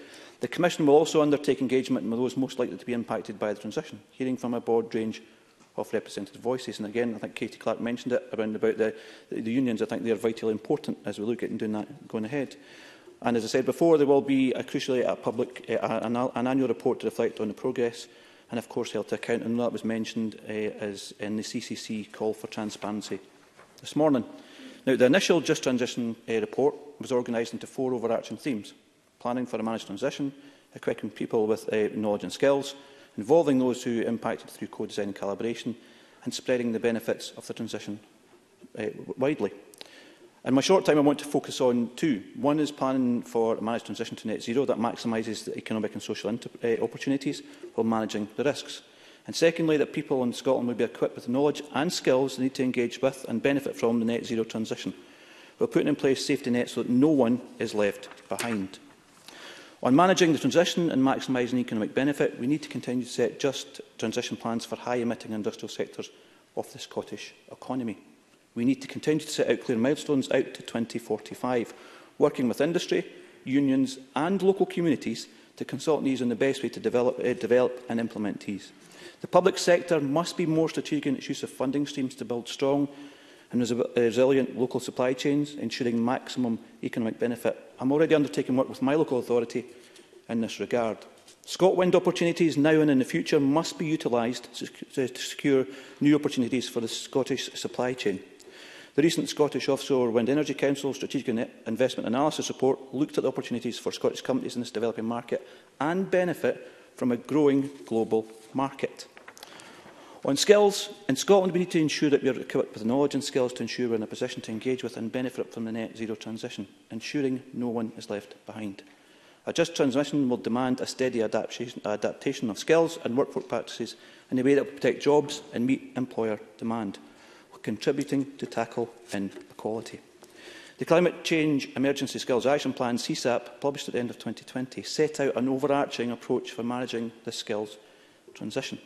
The Commission will also undertake engagement with those most likely to be impacted by the transition, hearing from a broad range of representative voices. And again, I think Katie Clark mentioned it around about the, the, the unions. I think they are vitally important as we look at doing that going ahead. And as I said before, there will be a crucially a public, uh, an, an annual report to reflect on the progress and of course held to account. And that was mentioned uh, as in the CCC call for transparency this morning. Now, the initial Just Transition uh, report was organised into four overarching themes. Planning for a managed transition, equipping people with uh, knowledge and skills, involving those who impacted through co-design and collaboration, and spreading the benefits of the transition uh, widely. In my short time, I want to focus on two. One is planning for a managed transition to net zero that maximises the economic and social uh, opportunities while managing the risks. And secondly, that people in Scotland would be equipped with knowledge and skills they need to engage with and benefit from the net zero transition. We're putting in place safety nets so that no one is left behind. On managing the transition and maximising economic benefit, we need to continue to set just transition plans for high-emitting industrial sectors of the Scottish economy. We need to continue to set out clear milestones out to 2045, working with industry, unions and local communities to consult these on the best way to develop, uh, develop and implement these. The public sector must be more strategic in its use of funding streams to build strong and resilient local supply chains, ensuring maximum economic benefit. I'm already undertaking work with my local authority in this regard. ScotWind opportunities now and in the future must be utilised to secure new opportunities for the Scottish supply chain. The recent Scottish Offshore Wind Energy Council Strategic Investment Analysis Report looked at the opportunities for Scottish companies in this developing market and benefit from a growing global market. On skills, in Scotland we need to ensure that we are equipped with knowledge and skills to ensure we're in a position to engage with and benefit from the net zero transition, ensuring no one is left behind. A just transition will demand a steady adaptation of skills and workforce practices in a way that will protect jobs and meet employer demand, contributing to tackle inequality. The Climate Change Emergency Skills Action Plan, CSAP, published at the end of 2020, set out an overarching approach for managing the skills transition.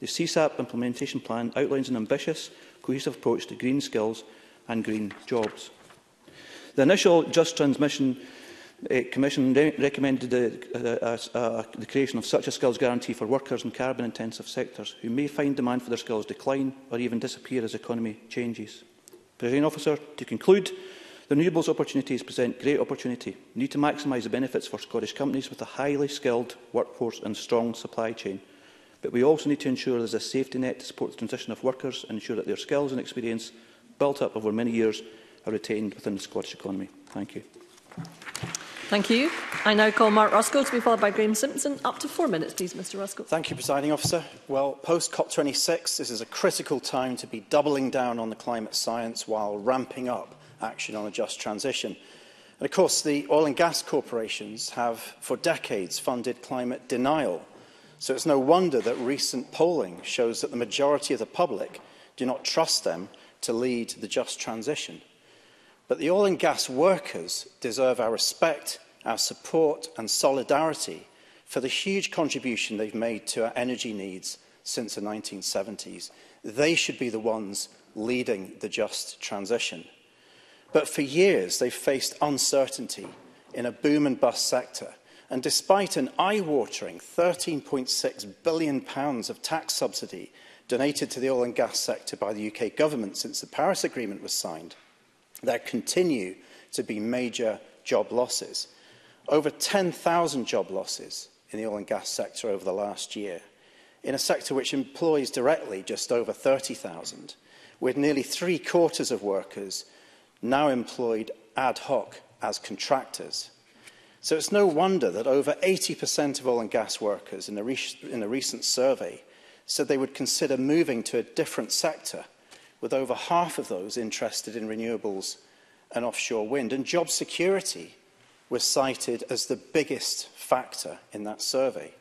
The CSAP implementation plan outlines an ambitious, cohesive approach to green skills and green jobs. The initial Just Transmission uh, Commission re recommended the, uh, uh, the creation of such a skills guarantee for workers in carbon-intensive sectors who may find demand for their skills decline or even disappear as economy changes. President Officer, to conclude, the renewables opportunities present great opportunity. We need to maximise the benefits for Scottish companies with a highly skilled workforce and strong supply chain. But we also need to ensure there's a safety net to support the transition of workers and ensure that their skills and experience built up over many years are retained within the Scottish economy. Thank you. Thank you. I now call Mark Ruskell to be followed by Graham Simpson. Up to four minutes, please, Mr Ruskell. Thank you, Presiding Officer. Well, post COP26, this is a critical time to be doubling down on the climate science while ramping up action on a just transition. And of course, the oil and gas corporations have for decades funded climate denial – So it's no wonder that recent polling shows that the majority of the public do not trust them to lead the just transition. But the oil and gas workers deserve our respect, our support and solidarity for the huge contribution they've made to our energy needs since the 1970s. They should be the ones leading the just transition. But for years, they've faced uncertainty in a boom and bust sector – And despite an eye-watering £13.6 billion pounds of tax subsidy donated to the oil and gas sector by the UK government since the Paris Agreement was signed, there continue to be major job losses. Over 10,000 job losses in the oil and gas sector over the last year, in a sector which employs directly just over 30,000, with nearly three quarters of workers now employed ad hoc as contractors. So it's no wonder that over 80% of oil and gas workers in a, re in a recent survey said they would consider moving to a different sector, with over half of those interested in renewables and offshore wind. And job security was cited as the biggest factor in that survey.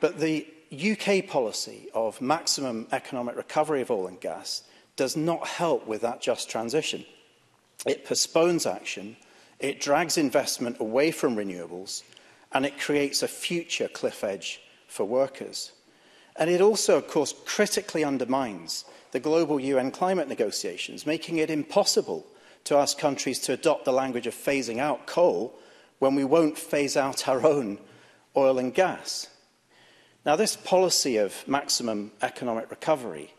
But the UK policy of maximum economic recovery of oil and gas does not help with that just transition. It postpones action It drags investment away from renewables and it creates a future cliff edge for workers. And it also, of course, critically undermines the global UN climate negotiations, making it impossible to ask countries to adopt the language of phasing out coal when we won't phase out our own oil and gas. Now, this policy of maximum economic recovery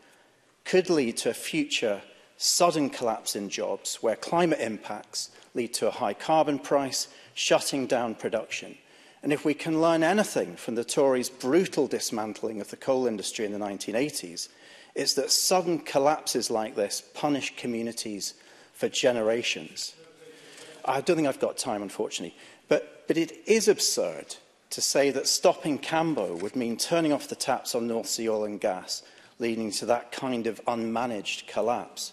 could lead to a future sudden collapse in jobs where climate impacts lead to a high carbon price, shutting down production. And if we can learn anything from the Tories' brutal dismantling of the coal industry in the 1980s, it's that sudden collapses like this punish communities for generations. I don't think I've got time, unfortunately. But, but it is absurd to say that stopping Cambo would mean turning off the taps on North Sea oil and gas, leading to that kind of unmanaged collapse.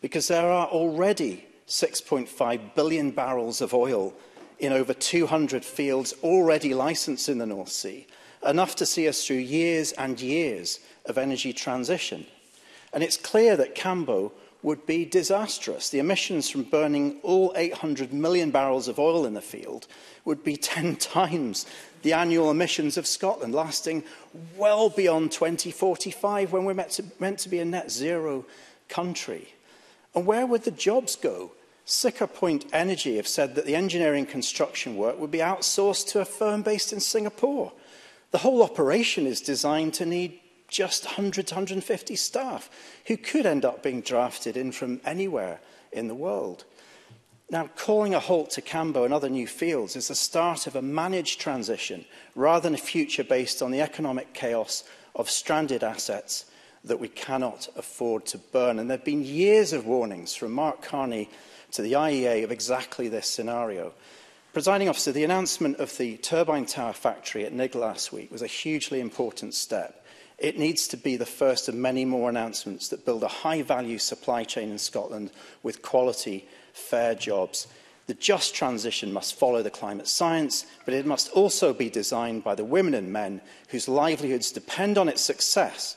Because there are already 6.5 billion barrels of oil in over 200 fields already licensed in the North Sea, enough to see us through years and years of energy transition. And it's clear that Cambo would be disastrous. The emissions from burning all 800 million barrels of oil in the field would be 10 times the annual emissions of Scotland, lasting well beyond 2045 when we're meant to, meant to be a net zero country. And where would the jobs go Sika Point Energy have said that the engineering construction work would be outsourced to a firm based in Singapore. The whole operation is designed to need just 100 to 150 staff who could end up being drafted in from anywhere in the world. Now, calling a halt to Cambo and other new fields is the start of a managed transition rather than a future based on the economic chaos of stranded assets that we cannot afford to burn. And there have been years of warnings from Mark Carney to the IEA of exactly this scenario. Presiding officer, the announcement of the turbine tower factory at NIG last week was a hugely important step. It needs to be the first of many more announcements that build a high-value supply chain in Scotland with quality, fair jobs. The just transition must follow the climate science, but it must also be designed by the women and men whose livelihoods depend on its success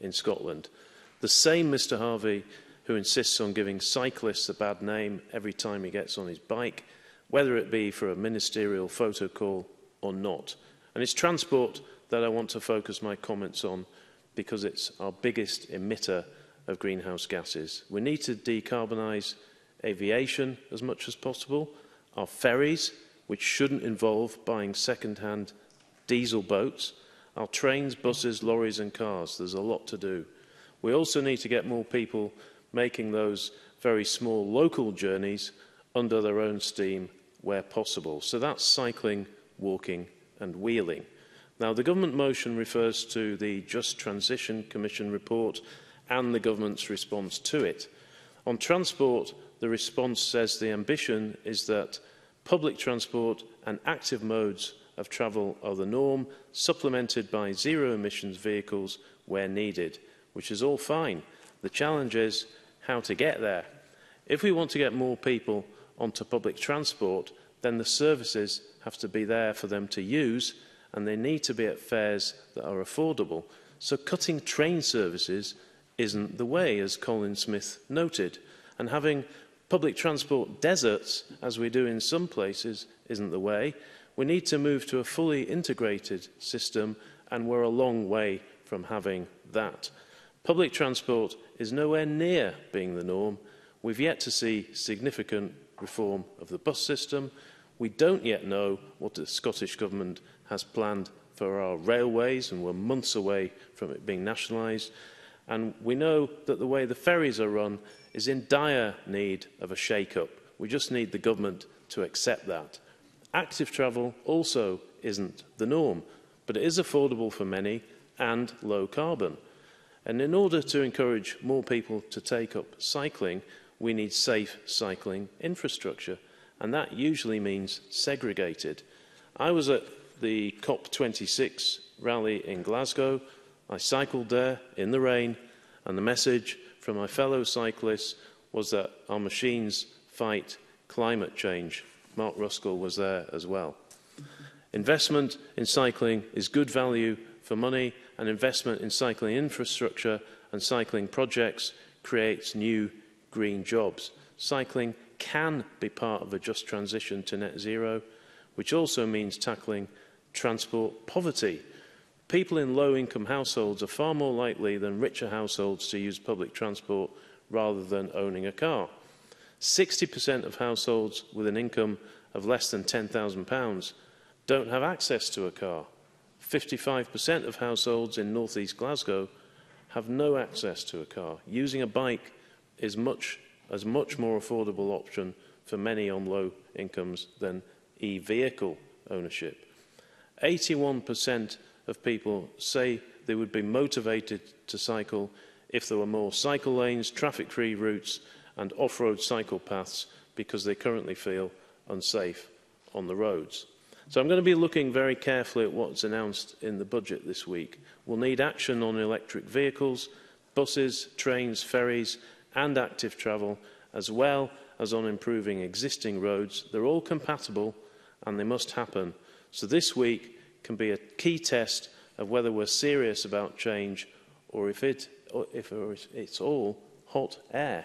in Scotland. The same Mr Harvey who insists on giving cyclists a bad name every time he gets on his bike, whether it be for a ministerial photo call or not. And it's transport that I want to focus my comments on because it's our biggest emitter of greenhouse gases. We need to decarbonise aviation as much as possible, our ferries, which shouldn't involve buying second-hand diesel boats, our trains, buses, lorries and cars. There's a lot to do. We also need to get more people making those very small local journeys under their own steam where possible. So that's cycling, walking and wheeling. Now, the government motion refers to the Just Transition Commission report and the government's response to it. On transport, the response says the ambition is that public transport and active modes of travel are the norm, supplemented by zero emissions vehicles where needed which is all fine. The challenge is how to get there. If we want to get more people onto public transport, then the services have to be there for them to use and they need to be at fares that are affordable. So cutting train services isn't the way, as Colin Smith noted. And having public transport deserts, as we do in some places, isn't the way. We need to move to a fully integrated system, and we're a long way from having that. Public transport is nowhere near being the norm. We've yet to see significant reform of the bus system. We don't yet know what the Scottish Government has planned for our railways, and we're months away from it being nationalised. And we know that the way the ferries are run is in dire need of a shake-up. We just need the government to accept that. Active travel also isn't the norm, but it is affordable for many and low carbon. And in order to encourage more people to take up cycling, we need safe cycling infrastructure. And that usually means segregated. I was at the COP26 rally in Glasgow. I cycled there in the rain, and the message from my fellow cyclists was that our machines fight climate change. Mark Ruskell was there as well. Investment in cycling is good value for money and investment in cycling infrastructure and cycling projects creates new green jobs. Cycling can be part of a just transition to net zero, which also means tackling transport poverty. People in low-income households are far more likely than richer households to use public transport rather than owning a car. 60% of households with an income of less than £10,000 don't have access to a car. 55% of households in North East Glasgow have no access to a car. Using a bike is much, as much more affordable option for many on low incomes than e-vehicle ownership. 81% of people say they would be motivated to cycle if there were more cycle lanes, traffic-free routes and off-road cycle paths because they currently feel unsafe on the roads. So I'm going to be looking very carefully at what's announced in the budget this week. We'll need action on electric vehicles, buses, trains, ferries and active travel, as well as on improving existing roads. They're all compatible and they must happen. So this week can be a key test of whether we're serious about change or if, it, or if it's all hot air.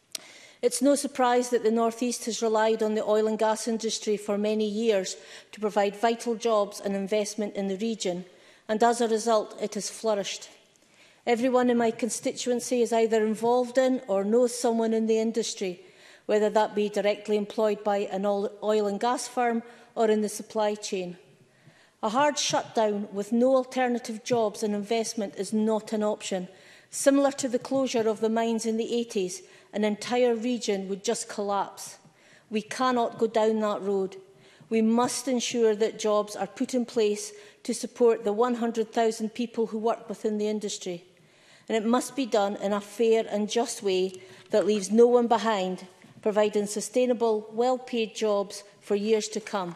It's no surprise that the North East has relied on the oil and gas industry for many years to provide vital jobs and investment in the region, and as a result, it has flourished. Everyone in my constituency is either involved in or knows someone in the industry, whether that be directly employed by an oil and gas firm or in the supply chain. A hard shutdown with no alternative jobs and investment is not an option. Similar to the closure of the mines in the 80s, an entire region would just collapse. We cannot go down that road. We must ensure that jobs are put in place to support the 100,000 people who work within the industry and it must be done in a fair and just way that leaves no one behind, providing sustainable, well-paid jobs for years to come.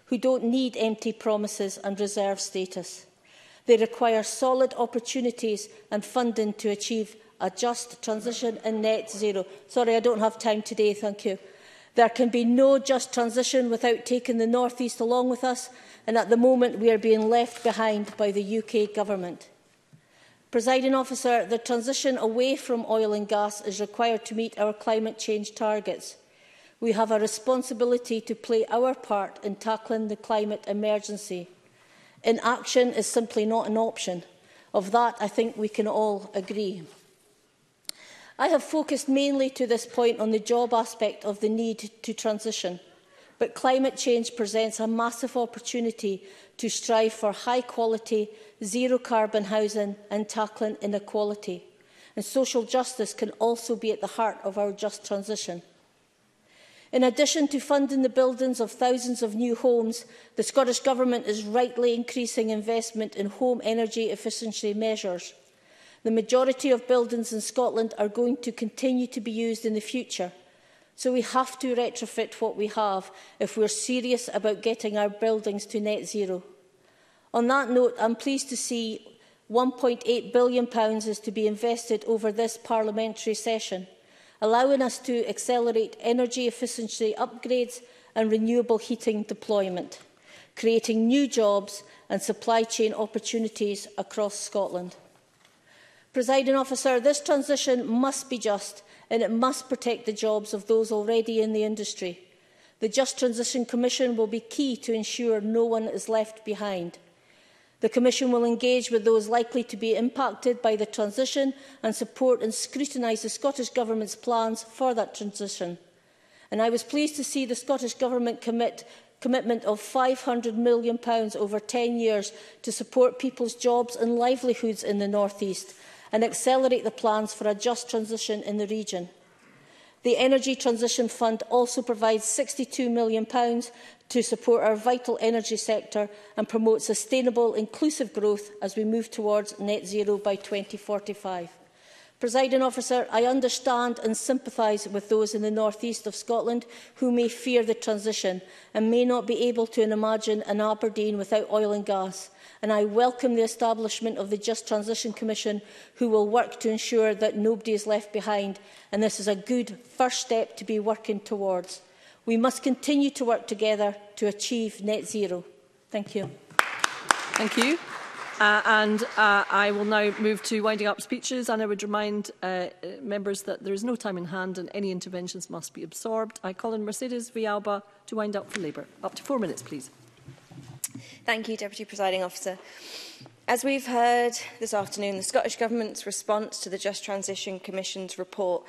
who don't need empty promises and reserve status. They require solid opportunities and funding to achieve a just transition and net zero. Sorry, I don't have time today, thank you. There can be no just transition without taking the North East along with us, and at the moment we are being left behind by the UK government. Presiding officer, the transition away from oil and gas is required to meet our climate change targets. We have a responsibility to play our part in tackling the climate emergency. Inaction is simply not an option. Of that, I think we can all agree. I have focused mainly to this point on the job aspect of the need to transition. But climate change presents a massive opportunity to strive for high quality, zero carbon housing and tackling inequality. And social justice can also be at the heart of our just transition. In addition to funding the buildings of thousands of new homes, the Scottish Government is rightly increasing investment in home energy efficiency measures. The majority of buildings in Scotland are going to continue to be used in the future. So we have to retrofit what we have if we're serious about getting our buildings to net zero. On that note, I'm pleased to see £1.8 billion is to be invested over this parliamentary session, allowing us to accelerate energy efficiency upgrades and renewable heating deployment, creating new jobs and supply chain opportunities across Scotland. Presiding officer, this transition must be just and it must protect the jobs of those already in the industry. The Just Transition Commission will be key to ensure no one is left behind. The Commission will engage with those likely to be impacted by the transition and support and scrutinise the Scottish Government's plans for that transition. And I was pleased to see the Scottish Government commit commitment of £500 million over 10 years to support people's jobs and livelihoods in the North East and accelerate the plans for a just transition in the region. The Energy Transition Fund also provides £62 million to support our vital energy sector and promote sustainable, inclusive growth as we move towards net zero by 2045. Presiding officer, I understand and sympathise with those in the north east of Scotland who may fear the transition and may not be able to imagine an Aberdeen without oil and gas. And I welcome the establishment of the Just Transition Commission who will work to ensure that nobody is left behind. And this is a good first step to be working towards. We must continue to work together to achieve net zero. Thank you. Thank you. Uh, and uh, I will now move to winding up speeches and I would remind uh, uh members that there is no time in hand and any interventions must be absorbed. I call on Mercedes Vialba to wind up for Labour. Up to four minutes, please. Thank you, Deputy Presiding Officer. As we've heard this afternoon, the Scottish Government's response to the Just Transition Commission's report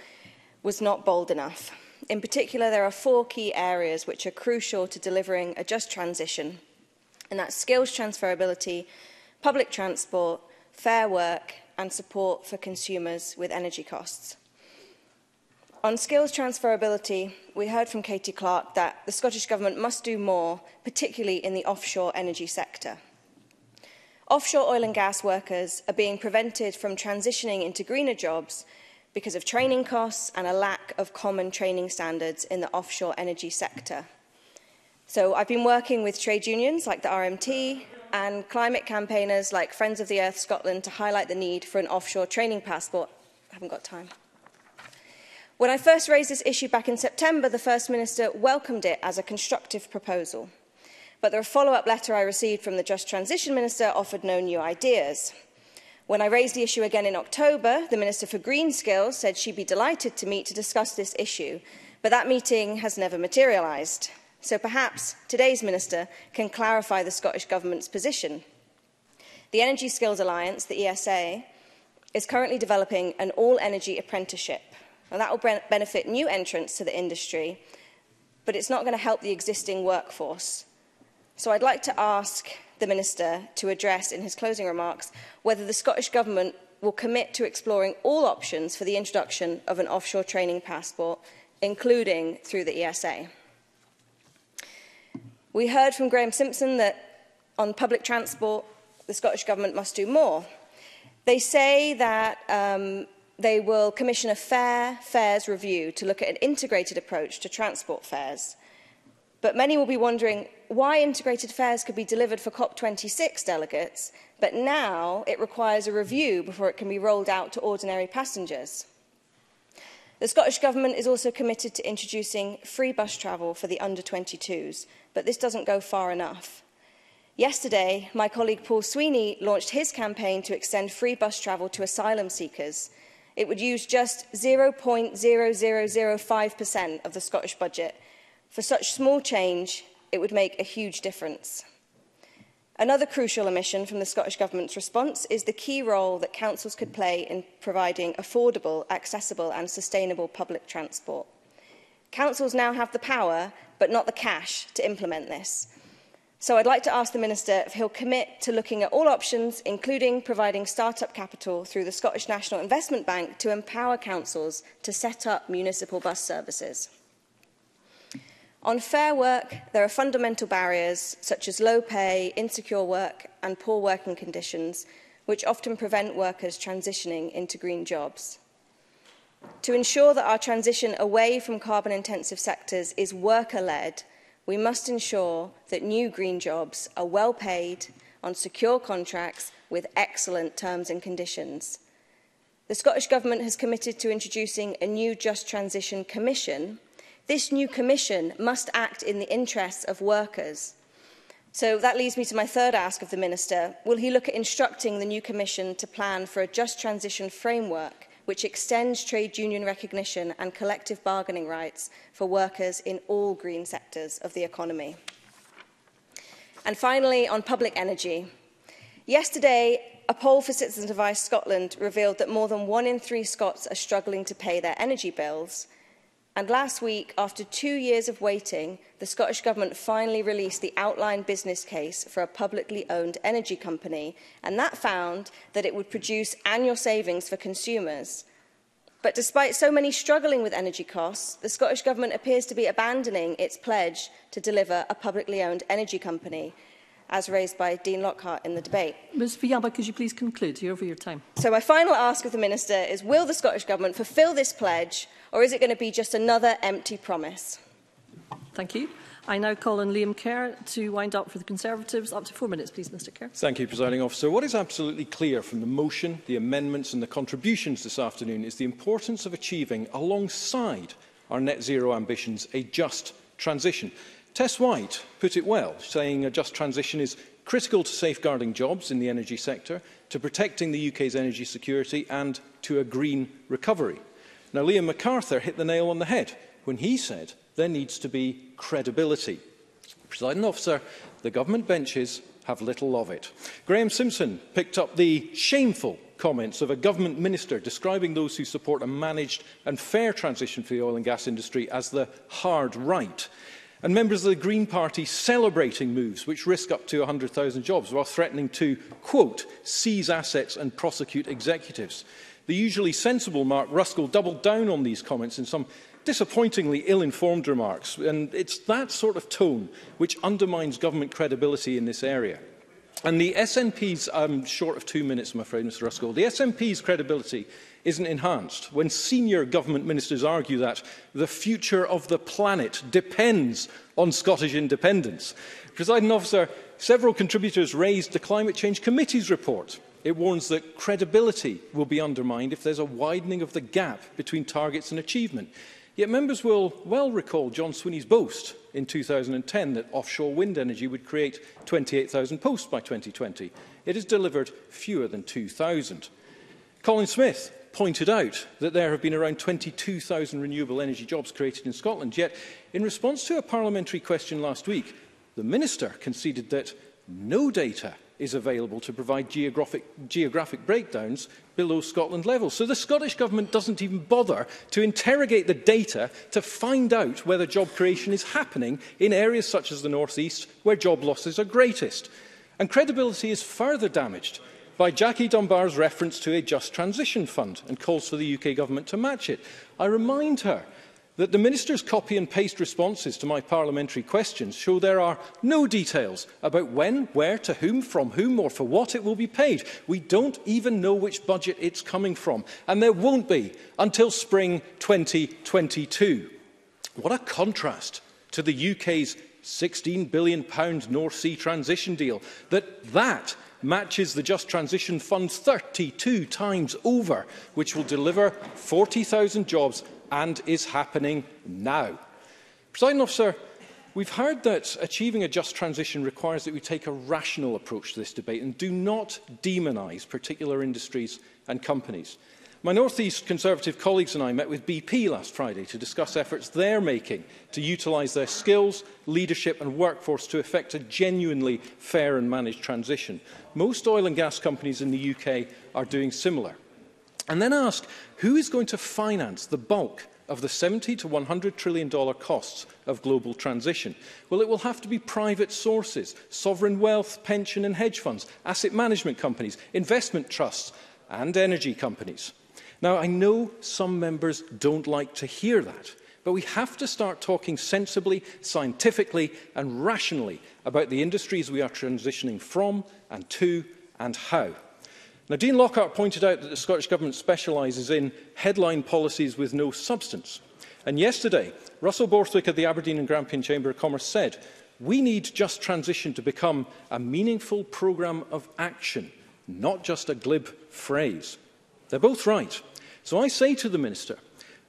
was not bold enough. In particular, there are four key areas which are crucial to delivering a just transition, and that's skills transferability, public transport, fair work and support for consumers with energy costs. On skills transferability, we heard from Katie Clark that the Scottish Government must do more, particularly in the offshore energy sector. Offshore oil and gas workers are being prevented from transitioning into greener jobs because of training costs and a lack of common training standards in the offshore energy sector. So I've been working with trade unions like the RMT, and climate campaigners like Friends of the Earth Scotland to highlight the need for an offshore training passport. I haven't got time. When I first raised this issue back in September, the First Minister welcomed it as a constructive proposal. But the follow-up letter I received from the Just Transition Minister offered no new ideas. When I raised the issue again in October, the Minister for Green Skills said she'd be delighted to meet to discuss this issue, but that meeting has never materialised. So perhaps today's Minister can clarify the Scottish Government's position. The Energy Skills Alliance, the ESA, is currently developing an all-energy apprenticeship. And that will benefit new entrants to the industry, but it's not going to help the existing workforce. So I'd like to ask the Minister to address in his closing remarks whether the Scottish Government will commit to exploring all options for the introduction of an offshore training passport, including through the ESA. We heard from Graham Simpson that on public transport, the Scottish Government must do more. They say that um, they will commission a fair fares review to look at an integrated approach to transport fares. But many will be wondering why integrated fares could be delivered for COP26 delegates, but now it requires a review before it can be rolled out to ordinary passengers. The Scottish Government is also committed to introducing free bus travel for the under-22s, but this doesn't go far enough. Yesterday, my colleague Paul Sweeney launched his campaign to extend free bus travel to asylum seekers. It would use just 0.0005% of the Scottish budget. For such small change, it would make a huge difference. Another crucial omission from the Scottish Government's response is the key role that councils could play in providing affordable, accessible and sustainable public transport. Councils now have the power, but not the cash, to implement this. So I'd like to ask the Minister if he'll commit to looking at all options, including providing start-up capital through the Scottish National Investment Bank to empower councils to set up municipal bus services. On fair work, there are fundamental barriers such as low pay, insecure work and poor working conditions, which often prevent workers transitioning into green jobs. To ensure that our transition away from carbon-intensive sectors is worker-led, we must ensure that new green jobs are well paid on secure contracts with excellent terms and conditions. The Scottish Government has committed to introducing a new Just Transition Commission – This new commission must act in the interests of workers. So that leads me to my third ask of the Minister. Will he look at instructing the new Commission to plan for a just transition framework which extends trade union recognition and collective bargaining rights for workers in all green sectors of the economy? And finally, on public energy. Yesterday, a poll for Citizens Advice Scotland revealed that more than one in three Scots are struggling to pay their energy bills – And last week, after two years of waiting, the Scottish Government finally released the outline business case for a publicly owned energy company, and that found that it would produce annual savings for consumers. But despite so many struggling with energy costs, the Scottish Government appears to be abandoning its pledge to deliver a publicly owned energy company, as raised by Dean Lockhart in the debate. Ms Fiamba, could you please conclude? You're over your time. So my final ask of the Minister is, will the Scottish Government fulfil this pledge Or is it going to be just another empty promise? Thank you. I now call on Liam Kerr to wind up for the Conservatives. Up to four minutes, please, Mr Kerr. Thank you, Presiding Officer. What is absolutely clear from the motion, the amendments and the contributions this afternoon is the importance of achieving, alongside our net zero ambitions, a just transition. Tess White put it well, saying a just transition is critical to safeguarding jobs in the energy sector, to protecting the UK's energy security and to a green recovery. Now, Liam MacArthur hit the nail on the head when he said there needs to be credibility. Presiding officer, the government benches have little of it. Graham Simpson picked up the shameful comments of a government minister describing those who support a managed and fair transition for the oil and gas industry as the hard right. And members of the Green Party celebrating moves which risk up to 100,000 jobs while threatening to, quote, seize assets and prosecute executives. The usually sensible Mark Ruskell doubled down on these comments in some disappointingly ill-informed remarks, and it's that sort of tone which undermines government credibility in this area. And the SNP's, I'm um, short of two minutes, I'm afraid, Mr Ruskell, the SNP's credibility isn't enhanced when senior government ministers argue that the future of the planet depends on Scottish independence. Presiding officer, several contributors raised the Climate Change Committee's report It warns that credibility will be undermined if there's a widening of the gap between targets and achievement. Yet members will well recall John Swinney's boast in 2010 that offshore wind energy would create 28,000 posts by 2020. It has delivered fewer than 2,000. Colin Smith pointed out that there have been around 22,000 renewable energy jobs created in Scotland, yet in response to a parliamentary question last week, the Minister conceded that no data is available to provide geographic, geographic breakdowns below Scotland level. So the Scottish Government doesn't even bother to interrogate the data to find out whether job creation is happening in areas such as the North East, where job losses are greatest. And credibility is further damaged by Jackie Dunbar's reference to a Just Transition Fund and calls for the UK Government to match it. I remind her that the Minister's copy and paste responses to my parliamentary questions show there are no details about when, where, to whom, from whom or for what it will be paid. We don't even know which budget it's coming from, and there won't be until spring 2022. What a contrast to the UK's £16 billion North Sea transition deal, that that matches the Just Transition Fund 32 times over, which will deliver 40,000 jobs and is happening now. President officer, we've heard that achieving a just transition requires that we take a rational approach to this debate and do not demonise particular industries and companies. My North East Conservative colleagues and I met with BP last Friday to discuss efforts they're making to utilise their skills, leadership and workforce to effect a genuinely fair and managed transition. Most oil and gas companies in the UK are doing similar and then ask who is going to finance the bulk of the 70 to 100 trillion dollar costs of global transition? Well, it will have to be private sources, sovereign wealth, pension and hedge funds, asset management companies, investment trusts and energy companies. Now, I know some members don't like to hear that, but we have to start talking sensibly, scientifically and rationally about the industries we are transitioning from and to and how. Now, Dean Lockhart pointed out that the Scottish Government specialises in headline policies with no substance. And yesterday, Russell Borthwick at the Aberdeen and Grampian Chamber of Commerce said, we need Just Transition to become a meaningful programme of action, not just a glib phrase. They're both right. So I say to the Minister,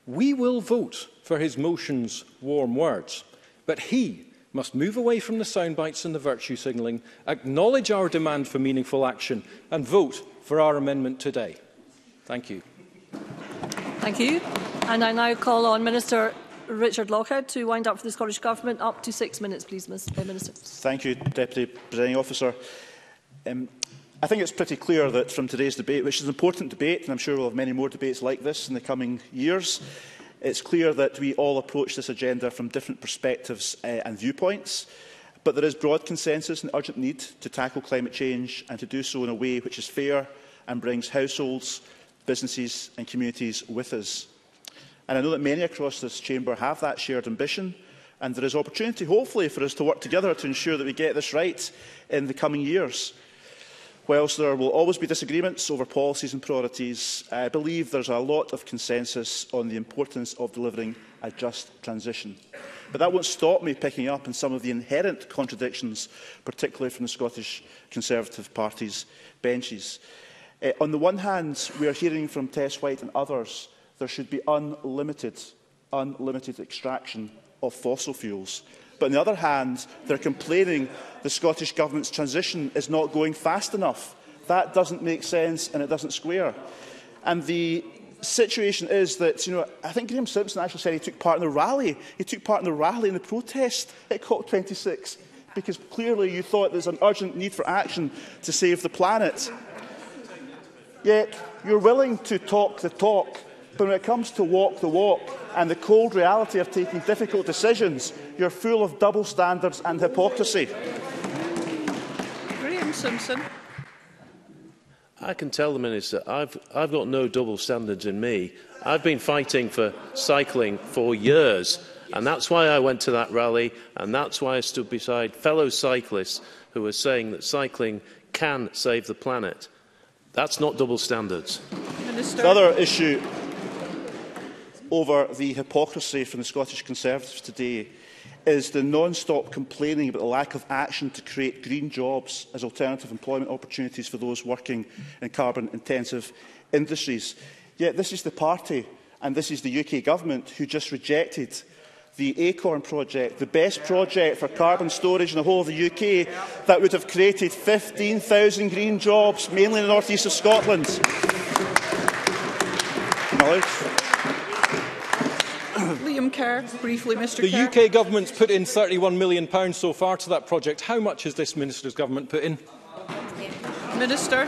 we will vote for his motion's warm words, but he must move away from the soundbites and the virtue signalling, acknowledge our demand for meaningful action and vote for our amendment today. Thank you. Thank you. And I now call on Minister Richard Lockhead to wind up for the Scottish Government. Up to six minutes, please, Mr. Uh, Minister. Thank you, Deputy Presiding Officer. Um, I think it's pretty clear that from today's debate, which is an important debate, and I'm sure we'll have many more debates like this in the coming years, it's clear that we all approach this agenda from different perspectives uh, and viewpoints. But there is broad consensus and urgent need to tackle climate change and to do so in a way which is fair and brings households, businesses and communities with us. And I know that many across this chamber have that shared ambition and there is opportunity, hopefully, for us to work together to ensure that we get this right in the coming years. Whilst there will always be disagreements over policies and priorities, I believe there's a lot of consensus on the importance of delivering a just transition. But that won't stop me picking up on some of the inherent contradictions, particularly from the Scottish Conservative Party's benches. Uh, on the one hand, we are hearing from Tess White and others there should be unlimited, unlimited extraction of fossil fuels. But on the other hand, they're complaining the Scottish Government's transition is not going fast enough. That doesn't make sense and it doesn't square. And the situation is that, you know, I think Graham Simpson actually said he took part in the rally. He took part in the rally in the protest at COP26 because clearly you thought there's an urgent need for action to save the planet. Yet you're willing to talk the talk, but when it comes to walk the walk and the cold reality of taking difficult decisions, you're full of double standards and hypocrisy. Graham Simpson. I can tell the Minister I've, I've got no double standards in me. I've been fighting for cycling for years, and that's why I went to that rally, and that's why I stood beside fellow cyclists who were saying that cycling can save the planet. That's not double standards. Minister. Another issue over the hypocrisy from the Scottish Conservatives today is the non-stop complaining about the lack of action to create green jobs as alternative employment opportunities for those working in carbon-intensive industries. Yet this is the party and this is the UK government who just rejected the ACORN project, the best project for carbon storage in the whole of the UK that would have created 15,000 green jobs, mainly in the north east of Scotland. briefly, Mr The Kerr. UK government's put in £31 million pounds so far to that project. How much has this minister's government put in? Minister.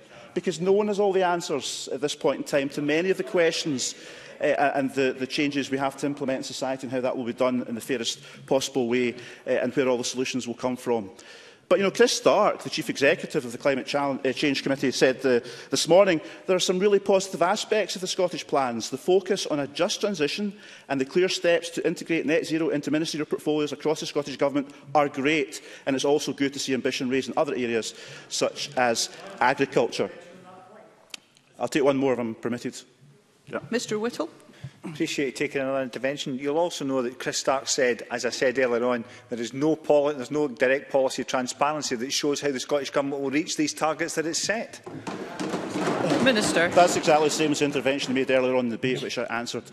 because no one has all the answers at this point in time to many of the questions uh, and the, the changes we have to implement in society and how that will be done in the fairest possible way uh, and where all the solutions will come from. But you know, Chris Stark, the chief executive of the Climate uh, Change Committee, said uh, this morning there are some really positive aspects of the Scottish plans. The focus on a just transition and the clear steps to integrate net zero into ministerial portfolios across the Scottish Government are great, and it's also good to see ambition raised in other areas such as agriculture. I'll take one more if I'm permitted. Yeah. Mr Whittle appreciate taking another intervention. You'll also know that Chris Stark said, as I said earlier on, there is no, poli there's no direct policy transparency that shows how the Scottish Government will reach these targets that it's set. Minister. That's exactly the same as the intervention made earlier on in the debate, which I answered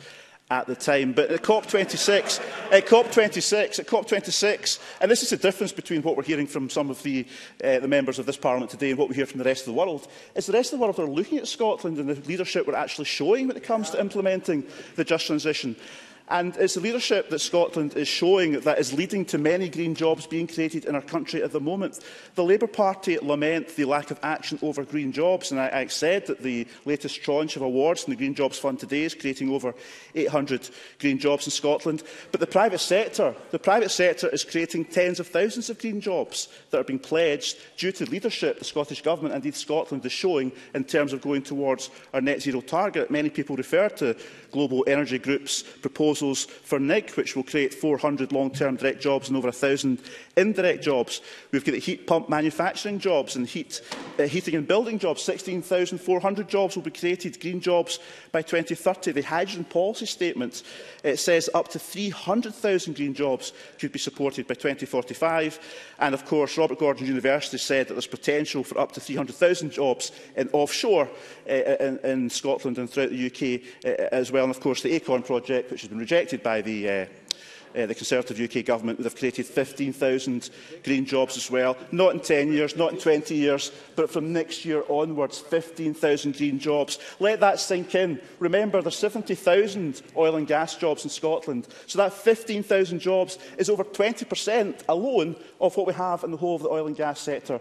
at the time. But at COP26, at COP26, at COP26, and this is the difference between what we're hearing from some of the, uh, the members of this Parliament today and what we hear from the rest of the world, is the rest of the world are looking at Scotland and the leadership we're actually showing when it comes to implementing the just transition. And it's the leadership that Scotland is showing that is leading to many green jobs being created in our country at the moment. The Labour Party lament the lack of action over green jobs, and I, I said that the latest tranche of awards in the Green Jobs Fund today is creating over 800 green jobs in Scotland. But the private sector, the private sector is creating tens of thousands of green jobs that are being pledged due to leadership the Scottish Government and indeed Scotland is showing in terms of going towards our net zero target. Many people refer to global energy groups proposed proposals for NIC, which will create 400 long-term direct jobs and over 1,000 indirect jobs. We've got the heat pump manufacturing jobs and heat, uh, heating and building jobs. 16,400 jobs will be created, green jobs by 2030. The hydrogen policy statement it says up to 300,000 green jobs could be supported by 2045. And of course, Robert Gordon University said that there's potential for up to 300,000 jobs in offshore uh, in, in Scotland and throughout the UK uh, as well. And of course, the ACORN project, which has been rejected by the uh, uh, the Conservative UK government would have created 15,000 green jobs as well. Not in 10 years, not in 20 years, but from next year onwards, 15,000 green jobs. Let that sink in. Remember, there's 70,000 oil and gas jobs in Scotland. So that 15,000 jobs is over 20% alone of what we have in the whole of the oil and gas sector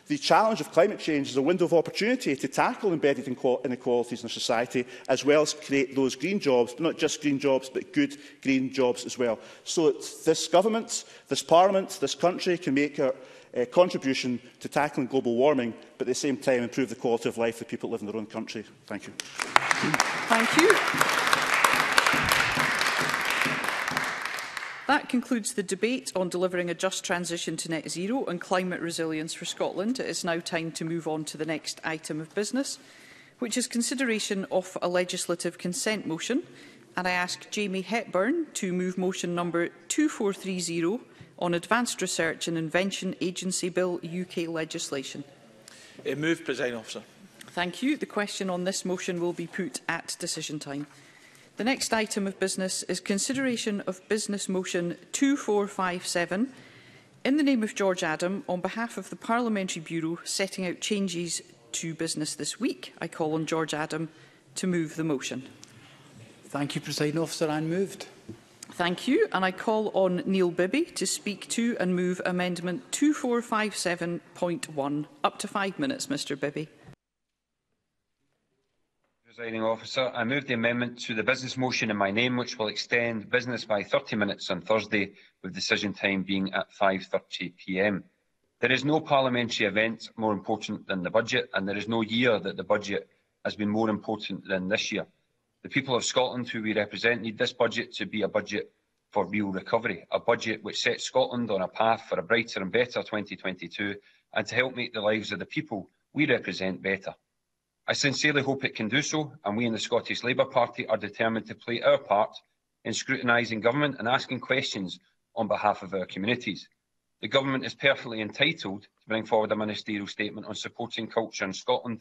the challenge of climate change as a window of opportunity to tackle embedded inequalities in our society, as well as create those green jobs, but not just green jobs, but good green jobs as well. So this government, this parliament, this country can make our uh, contribution to tackling global warming, but at the same time improve the quality of life of people living in their own country. Thank you. Thank you. That concludes the debate on delivering a just transition to net zero and climate resilience for Scotland. It is now time to move on to the next item of business, which is consideration of a legislative consent motion. And I ask Jamie Hepburn to move motion number 2430 on Advanced Research and Invention Agency Bill UK legislation? Uh, move, President Officer. Thank you. The question on this motion will be put at decision time. The next item of business is consideration of Business Motion 2457 in the name of George Adam on behalf of the Parliamentary Bureau setting out changes to business this week. I call on George Adam to move the motion. Thank you, President Officer. I'm moved. Thank you, and I call on Neil Bibby to speak to and move Amendment 2457.1. Up to five minutes, Mr Bibby. Presiding officer, I move the amendment to the business motion in my name, which will extend business by 30 minutes on Thursday, with decision time being at 5.30pm. There is no parliamentary event more important than the budget, and there is no year that the budget has been more important than this year. The people of Scotland who we represent need this budget to be a budget for real recovery, a budget which sets Scotland on a path for a brighter and better 2022 and to help make the lives of the people we represent better. I sincerely hope it can do so, and we in the Scottish Labour Party are determined to play our part in scrutinising government and asking questions on behalf of our communities. The government is perfectly entitled to bring forward a ministerial statement on supporting culture in Scotland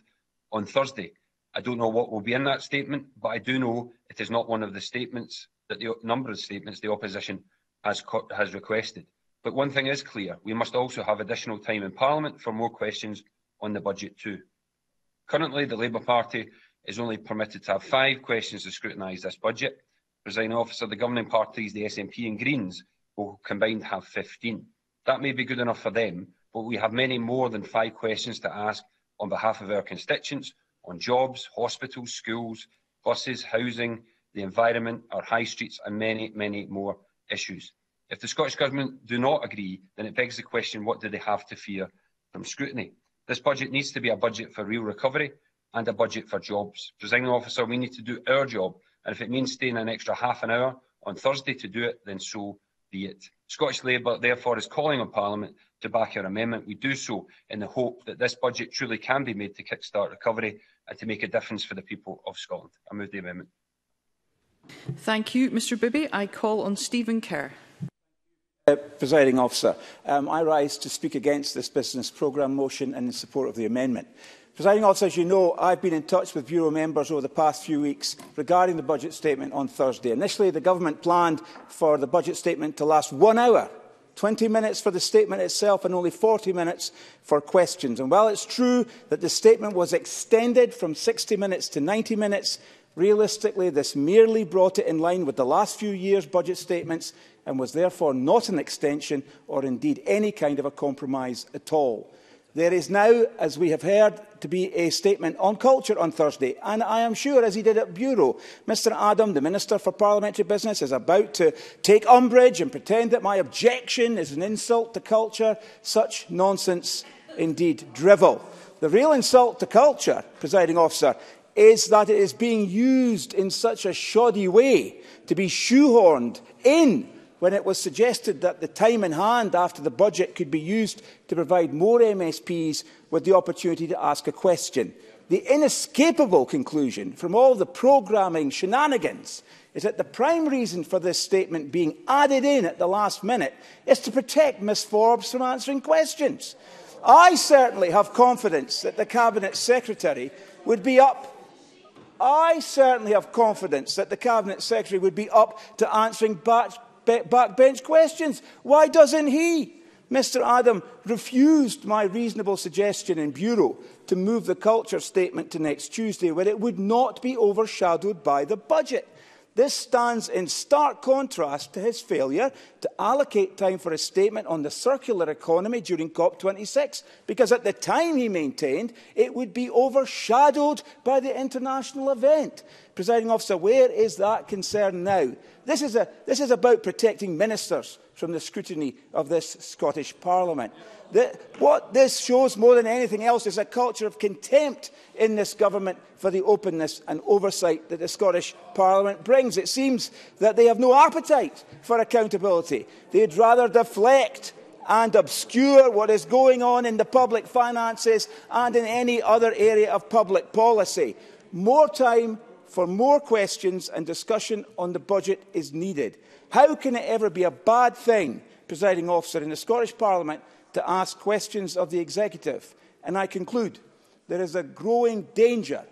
on Thursday, I don't know what will be in that statement, but I do know it is not one of the statements that the number of statements the opposition has, has requested. But one thing is clear, we must also have additional time in Parliament for more questions on the budget too. Currently, the Labour Party is only permitted to have five questions to scrutinise this budget. Presiding officer, the governing parties, the SNP and Greens, will combined have 15. That may be good enough for them, but we have many more than five questions to ask on behalf of our constituents on jobs, hospitals, schools, buses, housing, the environment, our high streets and many, many more issues. If the Scottish Government do not agree, then it begs the question, what do they have to fear from scrutiny? This budget needs to be a budget for real recovery and a budget for jobs. Presiding officer, we need to do our job, and if it means staying an extra half an hour on Thursday to do it, then so be it. Scottish Labour, therefore, is calling on Parliament to back our amendment, we do so in the hope that this budget truly can be made to kickstart recovery and to make a difference for the people of Scotland. I move the amendment. Thank you, Mr Bibby. I call on Stephen Kerr. Uh, presiding officer, um, I rise to speak against this business programme motion and in support of the amendment. Presiding officer, as you know, I've been in touch with Bureau members over the past few weeks regarding the budget statement on Thursday. Initially, the government planned for the budget statement to last one hour 20 minutes for the statement itself and only 40 minutes for questions. And while it's true that the statement was extended from 60 minutes to 90 minutes, realistically this merely brought it in line with the last few years' budget statements and was therefore not an extension or indeed any kind of a compromise at all. There is now, as we have heard, to be a statement on culture on Thursday. And I am sure, as he did at Bureau, Mr Adam, the Minister for Parliamentary Business, is about to take umbrage and pretend that my objection is an insult to culture. Such nonsense, indeed, drivel. The real insult to culture, presiding officer, is that it is being used in such a shoddy way to be shoehorned in when it was suggested that the time in hand after the budget could be used to provide more MSPs with the opportunity to ask a question. The inescapable conclusion from all the programming shenanigans is that the prime reason for this statement being added in at the last minute is to protect Ms Forbes from answering questions. I certainly have confidence that the Cabinet Secretary would be up I certainly have confidence that the Cabinet Secretary would be up to answering backbench questions. Why doesn't he? Mr. Adam refused my reasonable suggestion in Bureau to move the culture statement to next Tuesday, where it would not be overshadowed by the budget. This stands in stark contrast to his failure to allocate time for a statement on the circular economy during COP26, because at the time he maintained it would be overshadowed by the international event. Presiding officer, where is that concern now? This is, a, this is about protecting ministers from the scrutiny of this Scottish Parliament. The, what this shows more than anything else is a culture of contempt in this government for the openness and oversight that the Scottish Parliament brings. It seems that they have no appetite for accountability. They'd rather deflect and obscure what is going on in the public finances and in any other area of public policy. More time for more questions and discussion on the budget is needed. How can it ever be a bad thing, presiding officer, in the Scottish Parliament to ask questions of the executive? And I conclude, there is a growing danger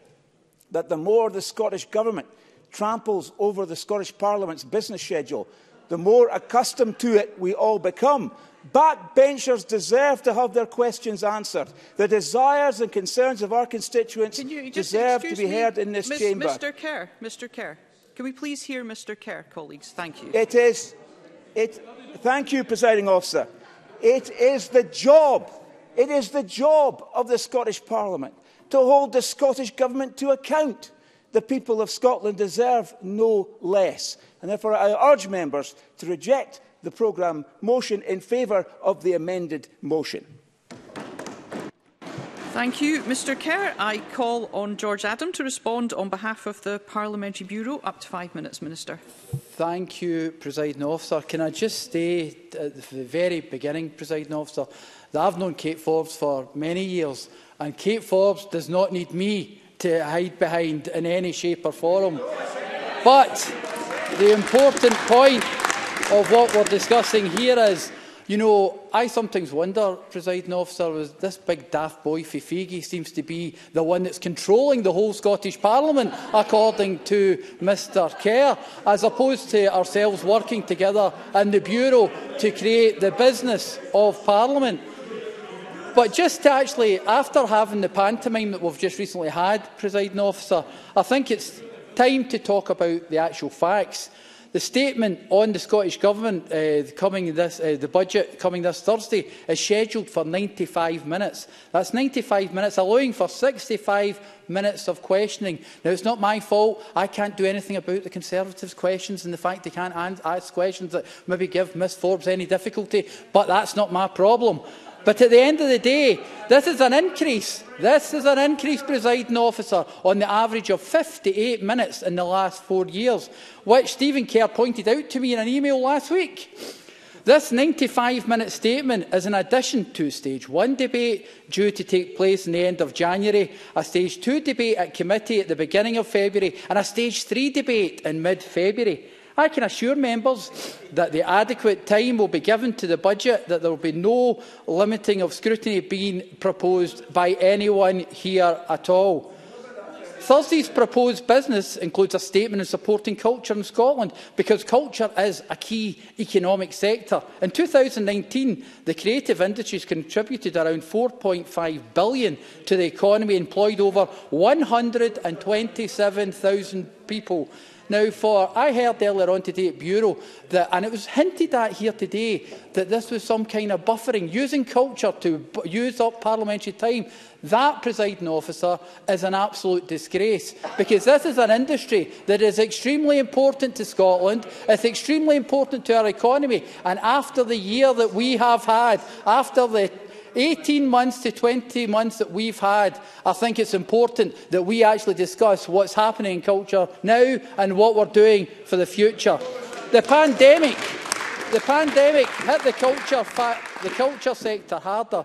that the more the Scottish Government tramples over the Scottish Parliament's business schedule, the more accustomed to it we all become. Backbenchers deserve to have their questions answered. The desires and concerns of our constituents deserve to be me? heard in this Ms, chamber. Mr. Kerr, Mr. Kerr, can we please hear Mr Kerr, colleagues? Thank you. It is. It, thank you, presiding officer. It is the job. It is the job of the Scottish Parliament to hold the Scottish Government to account. The people of Scotland deserve no less. And therefore, I urge members to reject the programme motion in favour of the amended motion. Thank you, Mr Kerr. I call on George Adam to respond on behalf of the Parliamentary Bureau. Up to five minutes, Minister. Thank you, Presiding Officer. Can I just say at the very beginning, Presiding Officer, that I've known Kate Forbes for many years, and Kate Forbes does not need me to hide behind in any shape or form. But the important point of what we're discussing here is You know, I sometimes wonder, presiding officer, was this big daft boy Fifigi seems to be the one that's controlling the whole Scottish Parliament, according to Mr Kerr, as opposed to ourselves working together in the Bureau to create the business of Parliament. But just to actually, after having the pantomime that we've just recently had, presiding officer, I think it's time to talk about the actual facts. The statement on the Scottish Government uh, coming this, uh, the budget coming this Thursday is scheduled for 95 minutes. That's 95 minutes, allowing for 65 minutes of questioning. Now, it's not my fault. I can't do anything about the Conservatives' questions and the fact they can't ask questions that maybe give Ms Forbes any difficulty, but that's not my problem. But at the end of the day, this is an increase. This is an increase, presiding officer, on the average of 58 minutes in the last four years, which Stephen Kerr pointed out to me in an email last week. This 95-minute statement is an addition to Stage 1 debate due to take place in the end of January, a Stage 2 debate at committee at the beginning of February and a Stage 3 debate in mid-February. I can assure members that the adequate time will be given to the budget, that there will be no limiting of scrutiny being proposed by anyone here at all. Thursday's proposed business includes a statement in supporting culture in Scotland, because culture is a key economic sector. In 2019, the creative industries contributed around £4.5 billion to the economy, employed over 127,000 people. now for, I heard earlier on today at Bureau, that, and it was hinted at here today, that this was some kind of buffering, using culture to use up parliamentary time. That, presiding officer, is an absolute disgrace because this is an industry that is extremely important to Scotland. It's extremely important to our economy. And after the year that we have had, after the 18 months to 20 months that we've had, I think it's important that we actually discuss what's happening in culture now and what we're doing for the future. The pandemic, the pandemic hit the culture the culture sector harder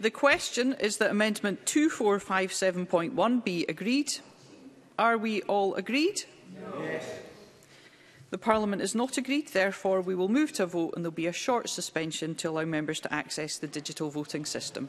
The question is that Amendment 2457.1 be agreed. Are we all agreed? Yes. The Parliament is not agreed, therefore we will move to a vote and there will be a short suspension to allow members to access the digital voting system.